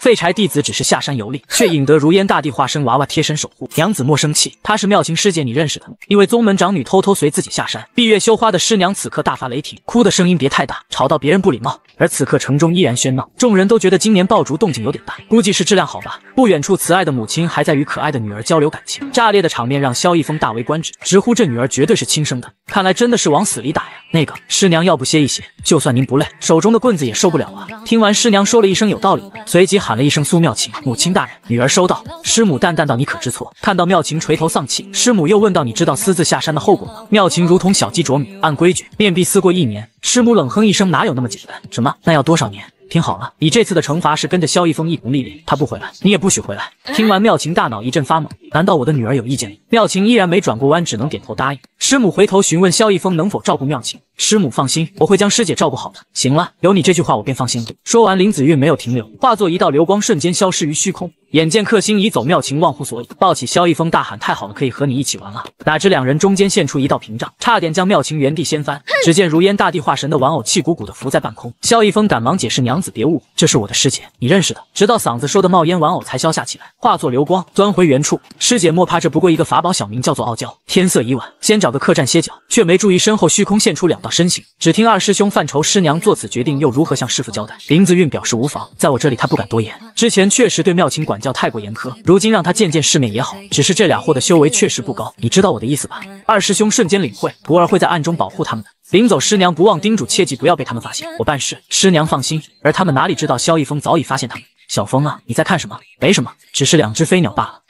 废柴弟子只是下山游历，却引得如烟大帝化身娃娃贴身守护。娘子莫生气，她是妙琴师姐，你认识的。因为宗门长女偷偷随自己下山，闭月羞花的师娘此刻大发雷霆，哭的声音别太大，吵到别人不礼貌。而此刻城中依然喧闹，众人都觉得今年爆竹动静有点大，估计是质量好吧。不远处，慈爱的母亲还在与可爱的女儿交流感情，炸裂的场面让萧逸峰大为观止，直呼这女儿绝对是亲生的。看来真的是往死里打呀！那个师娘要不歇一歇，就算您不累，手中的棍子也受不了啊！听完师娘说了一声有道理，随即喊喊了一声苏妙琴，母亲大人，女儿收到。师母淡淡道：“你可知错？”看到妙琴垂头丧气，师母又问道：“你知道私自下山的后果吗？”妙琴如同小鸡啄米，按规矩面壁思过一年。师母冷哼一声：“哪有那么简单？什么？那要多少年？”听好了，你这次的惩罚是跟着萧逸峰一同历练，他不回来，你也不许回来。听完，妙琴大脑一阵发懵，难道我的女儿有意见？妙琴依然没转过弯，只能点头答应。师母回头询问萧逸峰能否照顾妙琴，师母放心，我会将师姐照顾好的。行了，有你这句话，我便放心了。说完，林子韵没有停留，化作一道流光，瞬间消失于虚空。眼见克星已走，妙琴忘乎所以，抱起萧逸风大喊：“太好了，可以和你一起玩了！”哪知两人中间现出一道屏障，差点将妙琴原地掀翻。只见如烟大地化神的玩偶气鼓鼓的浮在半空。萧逸风赶忙解释：“娘子别误会，这是我的师姐，你认识的。”直到嗓子说的冒烟，玩偶才消下起来，化作流光钻回原处。师姐莫怕，这不过一个法宝，小名叫做傲娇。天色已晚，先找个客栈歇脚，却没注意身后虚空现出两道身形。只听二师兄范愁师娘做此决定，又如何向师傅交代？林子韵表示无妨，在我这里他不敢多言。之前确实对妙琴管教太过严苛。如今让他见见世面也好，只是这俩货的修为确实不高，你知道我的意思吧？二师兄瞬间领会，徒儿会在暗中保护他们的。临走，师娘不忘叮嘱，切记不要被他们发现。我办事，师娘放心。而他们哪里知道，萧逸风早已发现他们。小风啊，你在看什么？没什么，只是两只飞鸟罢了。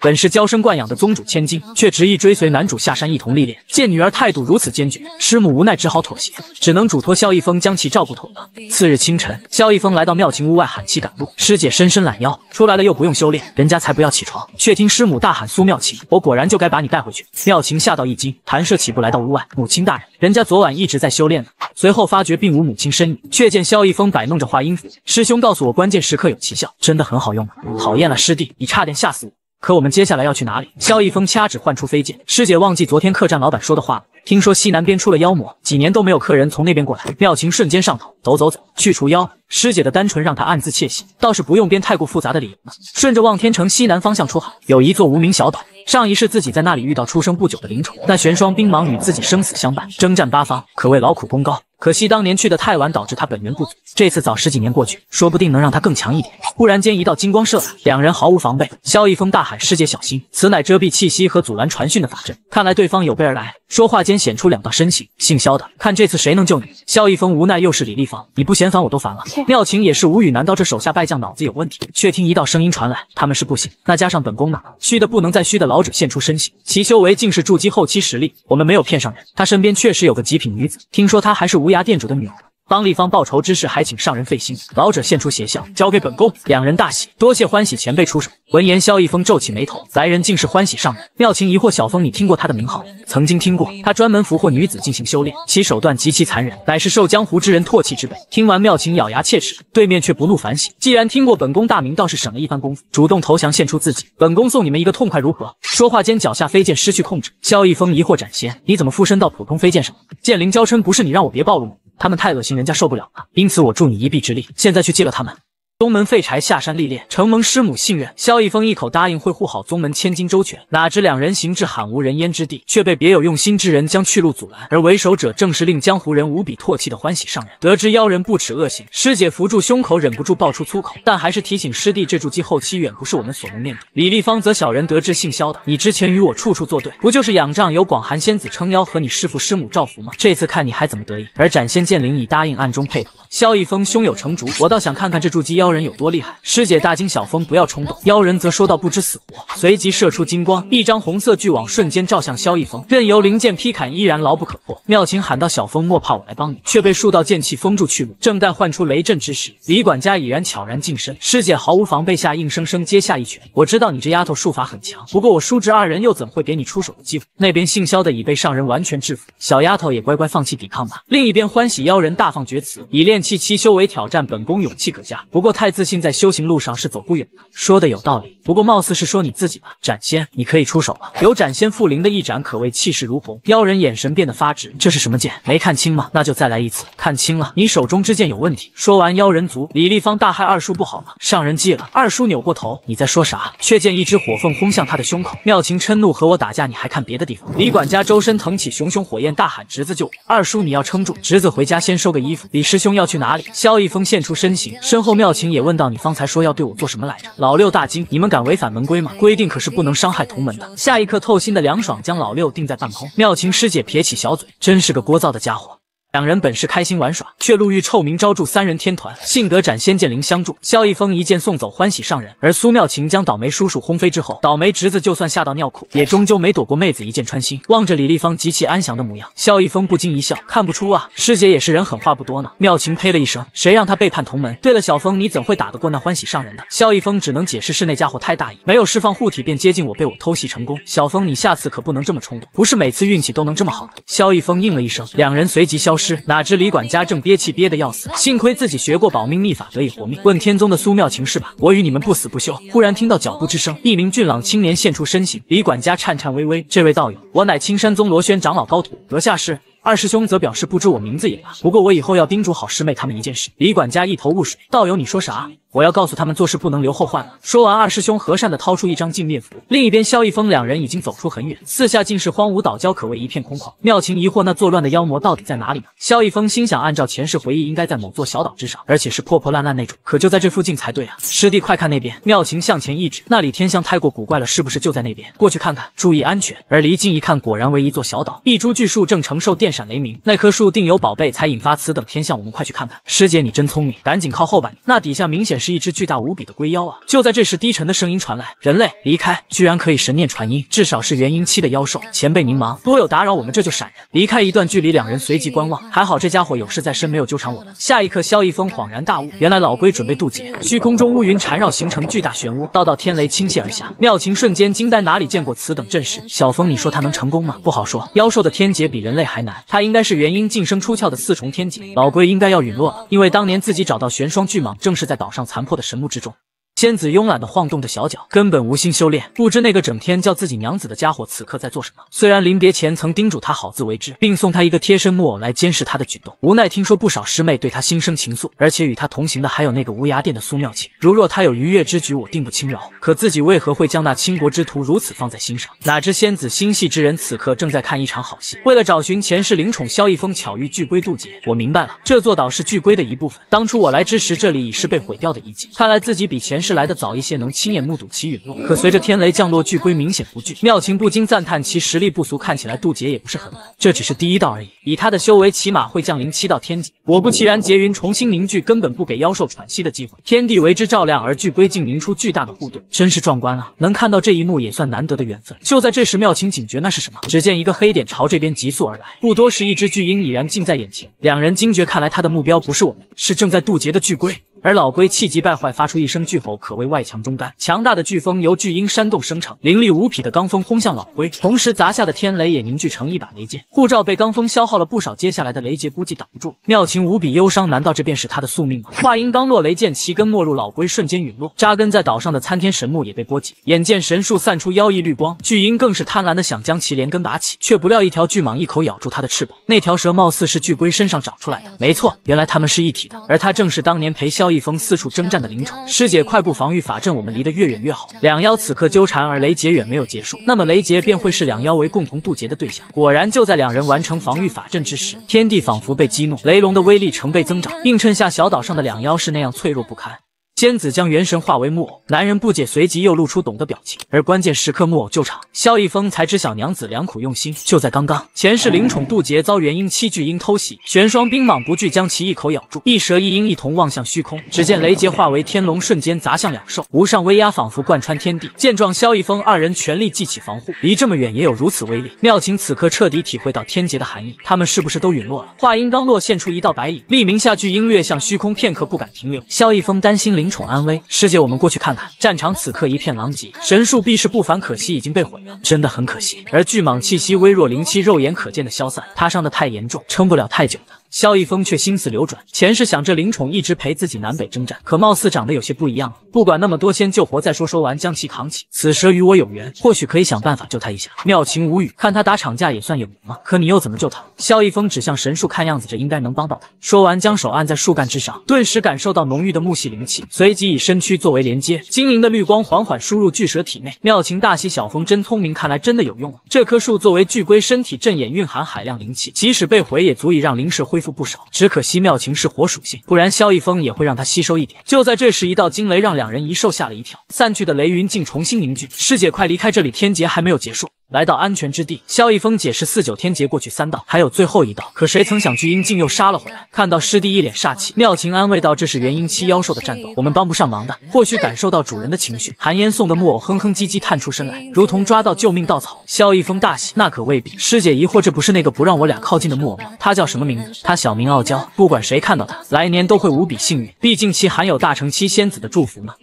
本是娇生惯养的宗主千金，却执意追随男主下山一同历练。见女儿态度如此坚决，师母无奈只好妥协，只能嘱托萧逸风将其照顾妥当。次日清晨，萧逸风来到妙琴屋外喊气赶路。师姐伸伸懒腰，出来了又不用修炼，人家才不要起床。却听师母大喊：“苏妙琴，我果然就该把你带回去。”妙琴吓到一惊，弹射起步来到屋外。母亲大人，人家昨晚一直在修炼呢。随后发觉并无母亲身影，却见萧逸风摆弄着化音符。师兄告诉我，关键时刻有奇效，真的很好用吗？讨厌了，师弟，你差点吓死我。可我们接下来要去哪里？萧逸风掐指唤出飞剑，师姐忘记昨天客栈老板说的话了。听说西南边出了妖魔，几年都没有客人从那边过来。妙琴瞬间上头，走走走，去除妖。师姐的单纯让他暗自窃喜，倒是不用编太过复杂的理由呢。顺着望天城西南方向出海，有一座无名小岛。上一世自己在那里遇到出生不久的灵宠，那玄霜冰芒与自己生死相伴，征战八方，可谓劳苦功高。可惜当年去的太晚，导致他本源不足。这次早十几年过去，说不定能让他更强一点。忽然间，一道金光射来，两人毫无防备。萧逸风大喊：“师姐小心！”此乃遮蔽气息和阻拦传讯的法阵。看来对方有备而来。说话间显出两道身形，姓萧的，看这次谁能救你？萧逸风无奈，又是李立芳，你不嫌烦我都烦了。妙晴也是无语，难道这手下败将脑子有问题？却听一道声音传来，他们是不行，那加上本宫呢？虚的不能再虚的老者现出身形，其修为竟是筑基后期实力，我们没有骗上人，他身边确实有个极品女子，听说她还是无涯店主的女儿。帮立方报仇之事，还请上人费心。老者现出邪笑，交给本宫。两人大喜，多谢欢喜前辈出手。闻言，萧逸风皱起眉头，来人竟是欢喜上人。妙琴疑惑：小峰，你听过他的名号？曾经听过，他专门俘获女子进行修炼，其手段极其残忍，乃是受江湖之人唾弃之辈。听完，妙琴咬牙切齿，对面却不怒反喜。既然听过本宫大名，倒是省了一番功夫，主动投降，献出自己。本宫送你们一个痛快，如何？说话间，脚下飞剑失去控制。萧逸风疑惑斩仙，你怎么附身到普通飞剑上？剑灵娇嗔，不是你让我别暴露吗。他们太恶心，人家受不了了，因此我助你一臂之力，现在去祭了他们。宗门废柴下山历练，承蒙师母信任，萧逸风一口答应会护好宗门千金周全。哪知两人行至罕无人烟之地，却被别有用心之人将去路阻拦。而为首者正是令江湖人无比唾弃的欢喜上人。得知妖人不耻恶行，师姐扶住胸口，忍不住爆出粗口，但还是提醒师弟，这筑基后期远不是我们所能面对。李立方则小人得知姓萧的，你之前与我处处作对，不就是仰仗有广寒仙子撑腰和你师父师母照拂吗？这次看你还怎么得意？而斩仙剑灵已答应暗中配合。萧逸风胸有成竹，我倒想看看这筑基妖妖人有多厉害。师姐大惊，小风不要冲动。妖人则说道：“不知死活。”随即射出金光，一张红色巨网瞬间照向萧逸风，任由灵剑劈砍，依然牢不可破。妙琴喊道：“小风莫怕，我来帮你。”却被数道剑气封住去路。正待唤出雷震之时，李管家已然悄然近身，师姐毫无防备下，硬生生接下一拳。我知道你这丫头术法很强，不过我叔侄二人又怎会给你出手的机会？那边姓萧的已被上人完全制服，小丫头也乖乖放弃抵抗吧。另一边欢喜妖人大放厥词，以炼气期修为挑战本宫，勇气可嘉。不过太自信，在修。行路上是走不远的，说的有道理。不过貌似是说你自己吧，斩仙，你可以出手了。有斩仙附灵的一斩，可谓气势如虹。妖人眼神变得发直，这是什么剑？没看清吗？那就再来一次。看清了，你手中之剑有问题。说完，妖人族李立方大骇：“二叔不好了！”上人记了。二叔扭过头，你在说啥？却见一只火凤轰向他的胸口。妙琴嗔怒：“和我打架，你还看别的地方？”李管家周身腾起熊熊火焰，大喊：“侄子救我！二叔你要撑住，侄子回家先收个衣服。”李师兄要去哪里？萧逸风现出身形，身后妙琴也问到：“你方才说要对我做什么？”来着，老六大惊，你们敢违反门规吗？规定可是不能伤害同门的。下一刻，透心的凉爽将老六定在半空。妙琴师姐撇起小嘴，真是个聒噪的家伙。两人本是开心玩耍，却路遇臭名昭著三人天团，幸得斩仙剑灵相助，萧逸风一剑送走欢喜上人。而苏妙琴将倒霉叔叔轰飞之后，倒霉侄子就算吓到尿裤，也终究没躲过妹子一剑穿心。望着李立方极其安详的模样，萧逸风不禁一笑，看不出啊，师姐也是人狠话不多呢。妙琴呸了一声，谁让他背叛同门？对了，小峰你怎会打得过那欢喜上人的？萧逸风只能解释是那家伙太大意，没有释放护体便接近我，被我偷袭成功。小峰你下次可不能这么冲动，不是每次运气都能这么好的。萧逸风应了一声，两人随即消失。哪知李管家正憋气憋得要死，幸亏自己学过保命秘法，得以活命。问天宗的苏妙琴是吧？我与你们不死不休。忽然听到脚步之声，一名俊朗青年现出身形。李管家颤颤巍巍：“这位道友，我乃青山宗罗轩长老高徒，阁下是？”二师兄则表示不知我名字也罢，不过我以后要叮嘱好师妹他们一件事。李管家一头雾水，道友你说啥？我要告诉他们做事不能留后患了。说完，二师兄和善的掏出一张镜面符。另一边，萧逸峰两人已经走出很远，四下尽是荒芜岛礁，可谓一片空旷。妙琴疑惑那作乱的妖魔到底在哪里呢？萧逸峰心想，按照前世回忆，应该在某座小岛之上，而且是破破烂烂那种，可就在这附近才对啊！师弟，快看那边！妙琴向前一指，那里天象太过古怪了，是不是就在那边？过去看看，注意安全。而离近一看，果然为一座小岛，一株巨树正承受电电闪雷鸣，那棵树定有宝贝，才引发此等天象。我们快去看看。师姐，你真聪明，赶紧靠后吧。那底下明显是一只巨大无。比的龟妖啊！就在这时，低沉的声音传来：“人类离开，居然可以神念传音，至少是元婴期的妖兽。前辈您忙，多有打扰，我们这就闪人离开一段距离。”两人随即观望，还好这家伙有事在身，没有纠缠我们。下一刻，萧逸峰恍然大悟，原来老龟准备渡劫。虚空中乌云缠绕，形成巨大漩涡，道道天雷倾泻而下。妙琴瞬间惊呆，哪里见过此等阵势？小峰，你说他能成功吗？不好说，妖兽的天劫比人类还难，他应该是元婴晋升出窍的四重天劫。老龟应该要陨落了，因为当年自己找到玄霜巨蟒，正是在岛上残破的神木之中。仙子慵懒的晃动着小脚，根本无心修炼。不知那个整天叫自己娘子的家伙此刻在做什么。虽然临别前曾叮嘱他好自为之，并送他一个贴身木偶来监视他的举动，无奈听说不少师妹对他心生情愫，而且与他同行的还有那个无涯殿的苏妙琴。如若他有逾越之举，我定不轻饶。可自己为何会将那倾国之徒如此放在心上？哪知仙子心细之人此刻正在看一场好戏。为了找寻前世灵宠萧逸峰，巧遇巨龟渡劫。我明白了，这座岛是巨龟的一部分。当初我来之时，这里已是被毁掉的遗迹。看来自己比前世是来的早一些，能。亲眼目睹其陨落，可随着天雷降落，巨龟明显不惧。妙琴不禁赞叹其实力不俗，看起来渡劫也不是很难。这只是第一道而已，以他的修为，起码会降临七道天劫。果不其然，劫云重新凝聚，根本不给妖兽喘息的机会，天地为之照亮，而巨龟竟凝出巨大的护盾，真是壮观啊！能看到这一幕也算难得的缘分。就在这时，妙琴警觉，那是什么？只见一个黑点朝这边急速而来，不多时，一只巨鹰已然近在眼前。两人惊觉，看来他的目标不是我们，是正在渡劫的巨龟。而老龟气急败坏，发出一声巨吼，可谓外强中干。强大的飓风由巨鹰煽动生成，凌厉无匹的罡风轰向老龟，同时砸下的天雷也凝聚成一把雷剑。护照被罡风消耗了不少，接下来的雷劫估计挡不住。妙琴无比忧伤，难道这便是他的宿命吗？话音刚落，雷剑齐根没入，老龟瞬间陨落。扎根在岛上的参天神木也被波及。眼见神树散出妖异绿光，巨鹰更是贪婪的想将其连根拔起，却不料一条巨蟒一口咬住他的翅膀。那条蛇貌似是巨龟身上长出来的。没错，原来他们是一体的。而他正是当年陪萧一峰四处征。战的灵宠师姐，快布防御法阵，我们离得越远越好。两妖此刻纠缠，而雷劫远没有结束，那么雷劫便会是两妖为共同渡劫的对象。果然，就在两人完成防御法阵之时，天地仿佛被激怒，雷龙的威力成倍增长，映衬下小岛上的两妖是那样脆弱不堪。仙子将元神化为木偶，男人不解，随即又露出懂的表情。而关键时刻，木偶救场，萧逸峰才知晓娘子良苦用心。就在刚刚，前世灵宠渡劫遭元婴七巨鹰偷袭，玄霜冰蟒不惧，将其一口咬住。一蛇一鹰一同望向虚空，只见雷劫化为天龙，瞬间砸向两兽，无上威压仿佛贯穿天地。见状，萧逸峰二人全力记起防护，离这么远也有如此威力。妙琴此刻彻底体会到天劫的含义，他们是不是都陨落了？话音刚落，现出一道白影，立明下巨鹰掠向虚空，片刻不敢停留。萧逸峰担心灵。宠安危，师姐，我们过去看看。战场此刻一片狼藉，神树必是不凡，可惜已经被毁了，真的很可惜。而巨蟒气息微弱，灵气肉眼可见的消散，他伤的太严重，撑不了太久的。萧逸峰却心思流转，前世想着灵宠一直陪自己南北征战，可貌似长得有些不一样了。不管那么多，先救活再说。说完，将其扛起。此蛇与我有缘，或许可以想办法救他一下。妙琴无语，看他打场架也算有名吗？可你又怎么救他？萧逸峰指向神树，看样子这应该能帮到他。说完，将手按在树干之上，顿时感受到浓郁的木系灵气，随即以身躯作为连接，晶莹的绿光缓缓输入巨蛇体内。妙琴大喜，小峰真聪明，看来真的有用了。这棵树作为巨龟身体阵眼，蕴含海量灵气，即使被毁，也足以让灵石恢。恢复不少，只可惜妙琴是火属性，不然萧逸风也会让他吸收一点。就在这时，一道惊雷让两人一受吓了一跳，散去的雷云竟重新凝聚。师姐，快离开这里，天劫还没有结束。来到安全之地，萧逸峰解释四九天劫过去三道，还有最后一道。可谁曾想巨鹰竟又杀了回来。看到师弟一脸煞气，妙琴安慰道：“这是元婴期妖兽的战斗，我们帮不上忙的。或许感受到主人的情绪。”寒烟送的木偶哼哼唧唧探出身来，如同抓到救命稻草。萧逸峰大喜：“那可未必，师姐疑惑，这不是那个不让我俩靠近的木偶吗？他叫什么名字？他小名傲娇，不管谁看到他，来年都会无比幸运，毕竟其含有大成期仙子的祝福嘛。”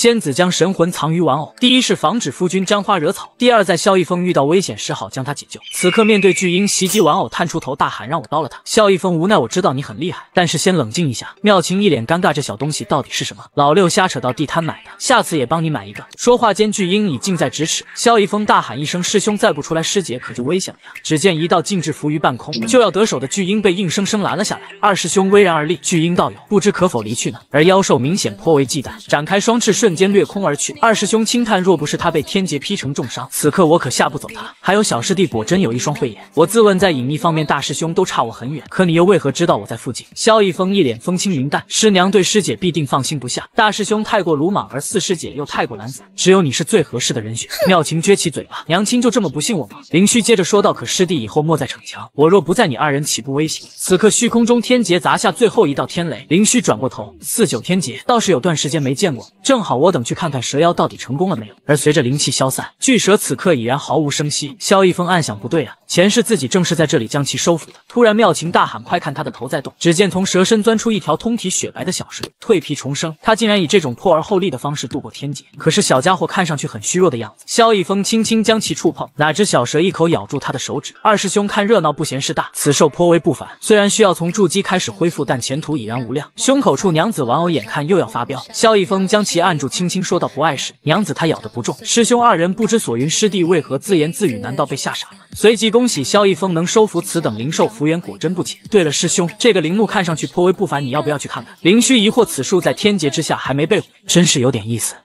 仙子将神魂藏于玩偶，第一是防止夫君沾花惹草，第二在萧逸风遇到危险时好将他解救。此刻面对巨婴袭击玩偶，探出头大喊让我刀了他。萧逸风无奈，我知道你很厉害，但是先冷静一下。妙琴一脸尴尬，这小东西到底是什么？老六瞎扯到地摊买的，下次也帮你买一个。说话间，巨婴已近在咫尺，萧逸风大喊一声：“师兄再不出来，师姐可就危险了呀！”只见一道静止浮于半空，就要得手的巨婴被硬生生拦了下来。二师兄巍然而立，巨婴道友不知可否离去呢？而妖兽明显颇为忌惮，展开双翅瞬，瞬间掠空而去。二师兄轻叹：“若不是他被天劫劈成重伤，此刻我可吓不走他。”还有小师弟果真有一双慧眼。我自问在隐秘方面，大师兄都差我很远，可你又为何知道我在附近？萧逸峰一脸风轻云淡：“师娘对师姐必定放心不下。大师兄太过鲁莽，而四师姐又太过懒散，只有你是最合适的人选。”妙琴撅起嘴巴：“娘亲就这么不信我吗？”林虚接着说道：“可师弟以后莫再逞强，我若不在，你二人岂不危险？”此刻虚空中天劫砸下最后一道天雷，林虚转过头：“四九天劫倒是有段时间没见过，正好我等去看看蛇妖到底成功了。”没有。而随着灵气消散，巨蛇此刻已然毫无声息。萧逸峰暗想：不对啊，前世自己正是在这里将其收服的。突然，妙琴大喊：“快看，他的头在动！”只见从蛇身钻出一条通体雪白的小蛇，蜕皮重生。他竟然以这种破而后立的方式度过天劫。可是小家伙看上去很虚弱的样子。萧逸峰轻轻将其触碰，哪知小蛇一口咬住他的手指。二师兄看热闹不嫌事大，此兽颇为不凡。虽然需要从筑基开始恢复，但前途已然无量。胸口处娘子玩偶眼看又要发飙，萧逸峰将其按住，轻轻说道：“不碍事，娘子她咬的不重。”师兄二人不知所云，师弟为何自言自语？难道被吓傻了？随即恭喜萧逸风能收服此等灵兽，福缘果真不浅。对了，师兄，这个陵墓看上去颇为不凡，你要不要去看看？灵虚疑惑，此树在天劫之下还没被毁，真是有点意思。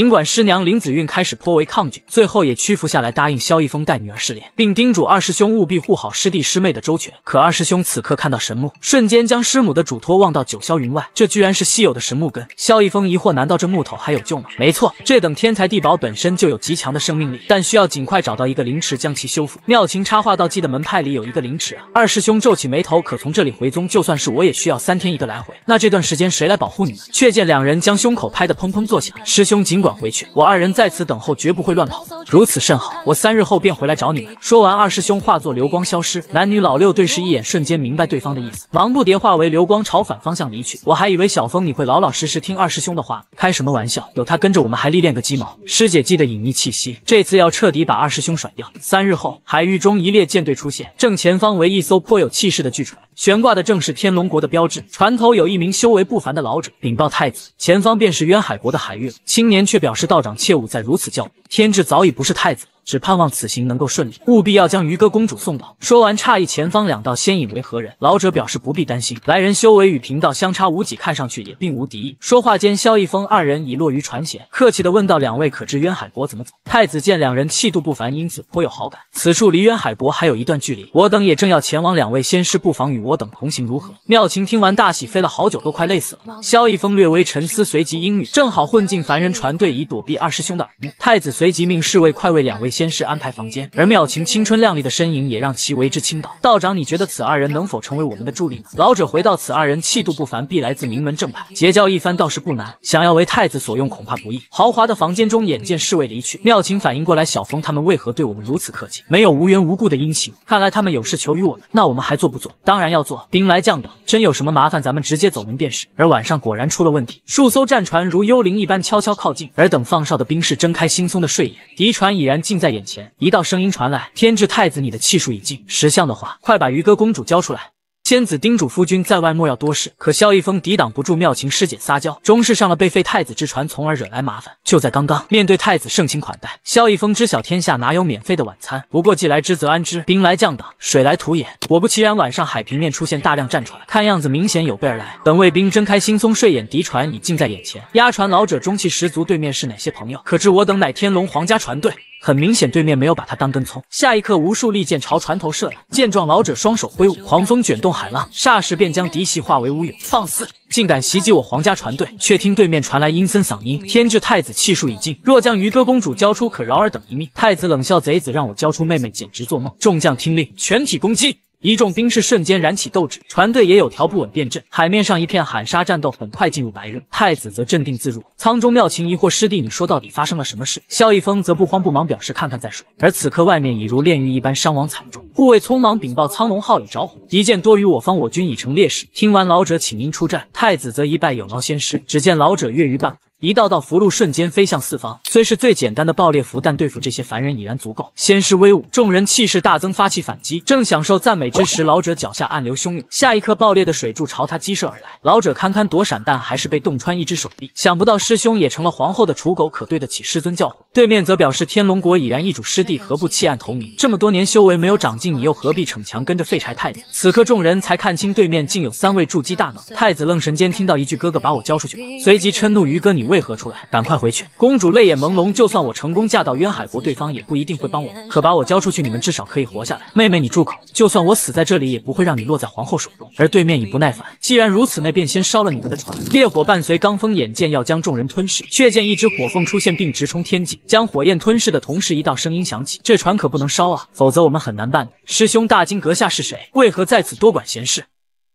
尽管师娘林子韵开始颇为抗拒，最后也屈服下来，答应萧逸峰带女儿试炼，并叮嘱二师兄务必护好师弟师妹的周全。可二师兄此刻看到神木，瞬间将师母的嘱托忘到九霄云外，这居然是稀有的神木根。萧逸峰疑惑：难道这木头还有救吗？没错，这等天才地宝本身就有极强的生命力，但需要尽快找到一个灵池将其修复。妙琴插话道：“记得门派里有一个灵池啊。”二师兄皱起眉头：“可从这里回宗，就算是我也需要三天一个来回。那这段时间谁来保护你们？”却见两人将胸口拍得砰砰作响。师兄尽管回去，我二人在此等候，绝不会乱跑。如此甚好，我三日后便回来找你们。说完，二师兄化作流光消失。男女老六对视一眼，瞬间明白对方的意思，忙不迭化为流光朝反方向离去。我还以为小峰你会老老实实听二师兄的话，开什么玩笑？有他跟着我们还历练个鸡毛？师姐记得隐匿气息，这次要彻底把二师兄甩掉。三日后，海域中一列舰队出现，正前方为一艘颇有气势的巨船，悬挂的正是天龙国的标志。船头有一名修为不凡的老者禀报太子，前方便是渊海国的海域了。青年却表示道长切勿再如此叫我，天智早已不是太子。只盼望此行能够顺利，务必要将于歌公主送到。说完，诧异前方两道仙影为何人？老者表示不必担心，来人修为与贫道相差无几，看上去也并无敌意。说话间，萧逸风二人已落于船舷，客气的问道：“两位可知渊海国怎么走？”太子见两人气度不凡，因此颇有好感。此处离渊海国还有一段距离，我等也正要前往，两位仙师不妨与我等同行，如何？妙琴听完大喜，飞了好久，都快累死了。萧逸风略微沉思，随即应允，正好混进凡人船队，以躲避二师兄的耳目。太子随即命侍卫快为两位先是安排房间。而妙琴青春靓丽的身影也让其为之倾倒。道长，你觉得此二人能否成为我们的助力呢？老者回道：此二人气度不凡，必来自名门正派，结交一番倒是不难。想要为太子所用，恐怕不易。豪华的房间中，眼见侍卫离去，妙琴反应过来，小峰他们为何对我们如此客气？没有无缘无故的殷勤，看来他们有事求于我们。那我们还做不做？当然要做。兵来将挡，真有什么麻烦，咱们直接走门便是。而晚上果然出了问题，数艘战船如幽灵一般悄悄靠近。而等放哨的兵士睁开惺忪的睡眼，敌船已然近在眼前。一道。声音传来：“天智太子，你的气数已尽，识相的话，快把渔歌公主交出来。”仙子叮嘱夫君在外莫要多事。可萧逸峰抵挡不住妙琴师姐撒娇，终是上了被废太子之船，从而惹来麻烦。就在刚刚，面对太子盛情款待，萧逸峰知晓天下哪有免费的晚餐？不过既来之则安之，兵来将挡，水来土掩。果不其然，晚上海平面出现大量战船，看样子明显有备而来。等卫兵睁开惺忪睡眼，敌船已近在眼前。押船老者中气十足，对面是哪些朋友？可知我等乃天龙皇家船队。很明显，对面没有把他当根葱。下一刻，无数利箭朝船头射来。见状，老者双手挥舞，狂风卷动海浪，霎时便将敌袭化为乌有。放肆，竟敢袭击我皇家船队！却听对面传来阴森嗓音：“天智太子气数已尽，若将渔歌公主交出，可饶尔等一命。”太子冷笑：“贼子让我交出妹妹，简直做梦！”众将听令，全体攻击！一众兵士瞬间燃起斗志，船队也有条不紊变阵，海面上一片喊杀战斗，很快进入白热。太子则镇定自若，舱中妙琴疑惑：“师弟，你说到底发生了什么事？”萧逸峰则不慌不忙，表示看看再说。而此刻外面已如炼狱一般，伤亡惨重。护卫匆忙禀报：“苍龙号已着火，敌舰多于我方，我军已成劣势。”听完老者请缨出战，太子则一拜有劳仙师。只见老者跃于半空。一道道符箓瞬间飞向四方。虽是最简单的爆裂符，但对付这些凡人已然足够。先是威武，众人气势大增，发起反击。正享受赞美之时，老者脚下暗流汹涌，下一刻爆裂的水柱朝他击射而来。老者堪堪躲闪，但还是被洞穿一只手臂。想不到师兄也成了皇后的刍狗，可对得起师尊教诲。对面则表示天龙国已然易主，师弟何不弃暗投明？这么多年修为没有长进，你又何必逞强跟着废柴太子？此刻众人才看清对面竟有三位筑基大能。太子愣神间听到一句：“哥哥把我交出去吧。”随即嗔怒：“于哥，你为何出来？赶快回去！”公主泪眼朦胧，就算我成功嫁到渊海国，对方也不一定会帮我。可把我交出去，你们至少可以活下来。妹妹，你住口！就算我死在这里，也不会让你落在皇后手中。而对面已不耐烦，既然如此，那便先烧了你们的船。烈火伴随罡风，眼见要将众人吞噬，却见一只火凤出现，并直冲天际，将火焰吞噬的同时，一道声音响起：“这船可不能烧啊，否则我们很难办。”师兄大惊，阁下是谁？为何在此多管闲事？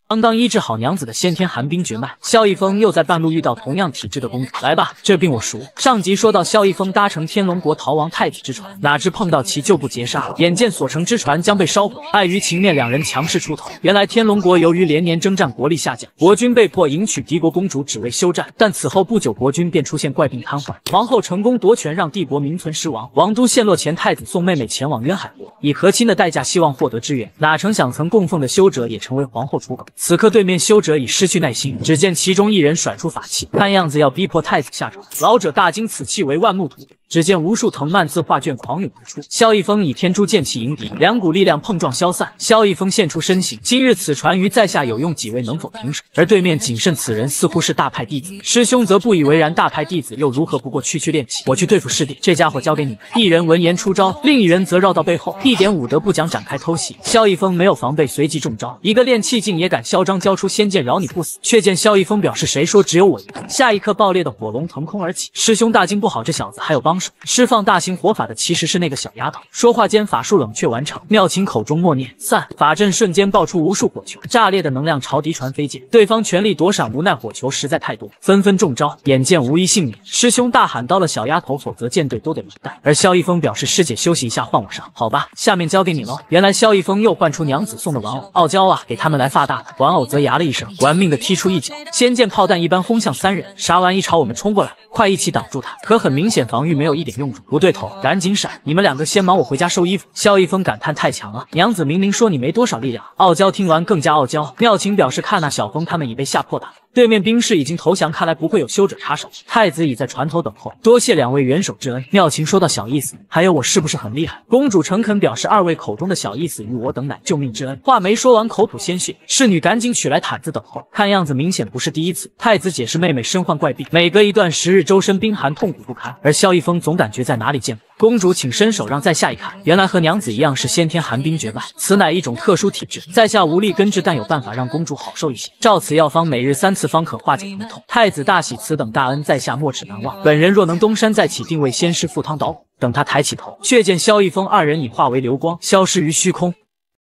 刚刚医治好娘子的先天寒冰绝脉，萧逸峰又在半路遇到同样体质的公主。来吧，这病我熟。上集说到，萧逸峰搭乘天龙国逃亡太子之船，哪知碰到其旧部劫杀，眼见所乘之船将被烧毁，碍于情面，两人强势出头。原来天龙国由于连年征战，国力下降，国君被迫迎娶敌国公主，只为休战。但此后不久，国君便出现怪病瘫痪，皇后成功夺权，让帝国名存实亡。王都陷落前，太子送妹妹前往渊海国，以和亲的代价希望获得支援。哪成想，曾供奉的修者也成为皇后刍狗。此刻对面修者已失去耐心，只见其中一人甩出法器，看样子要逼迫太子下场。老者大惊，此器为万木图。只见无数藤蔓自画卷狂涌而出，萧逸峰以天珠剑气迎敌，两股力量碰撞消散。萧逸峰现出身形，今日此船于在下有用，几位能否停手？而对面仅剩此人，似乎是大派弟子。师兄则不以为然，大派弟子又如何不过区区练气？我去对付师弟，这家伙交给你们。一人闻言出招，另一人则绕到背后，一点武德不讲，展开偷袭。萧逸峰没有防备，随即中招。一个练气境也敢嚣张，交出仙剑饶你不死？却见萧逸峰表示，谁说只有我一个？下一刻，爆裂的火龙腾空而起。师兄大惊，不好，这小子还有帮手。释放大型火法的其实是那个小丫头。说话间，法术冷却完成，妙琴口中默念散，法阵瞬间爆出无数火球，炸裂的能量朝敌船飞溅。对方全力躲闪，无奈火球实在太多，纷纷中招，眼见无一幸免。师兄大喊：“刀了小丫头，否则舰队都得完蛋。”而萧逸峰表示：“师姐休息一下，换我上，好吧，下面交给你喽。”原来萧逸峰又换出娘子送的玩偶，傲娇啊，给他们来发大的。玩偶则呀了一声，玩命的踢出一脚，仙剑炮弹一般轰向三人，啥玩意朝我们冲过来？快一起挡住他！可很明显，防御没没有一点用处。不对头，赶紧闪！你们两个先忙，我回家收衣服。萧逸风感叹：太强了，娘子明明说你没多少力量。傲娇听完更加傲娇。妙琴表示：看那小峰他们已被吓破胆了。对面兵士已经投降，看来不会有修者插手。太子已在船头等候，多谢两位元首之恩。妙琴说道：“小意思，还有我是不是很厉害？”公主诚恳表示：“二位口中的小意思，与我等乃救命之恩。”话没说完，口吐鲜血。侍女赶紧取来毯子等候，看样子明显不是第一次。太子解释：“妹妹身患怪病，每隔一段时日周身冰寒，痛苦不堪。”而萧逸风总感觉在哪里见过。公主请伸手让在下一看，原来和娘子一样是先天寒冰绝脉，此乃一种特殊体质，在下无力根治，但有办法让公主好受一些。照此药方，每日三次方可化解疼痛。太子大喜，此等大恩，在下没齿难忘。本人若能东山再起，定为仙师赴汤蹈火。等他抬起头，却见萧逸风二人已化为流光，消失于虚空。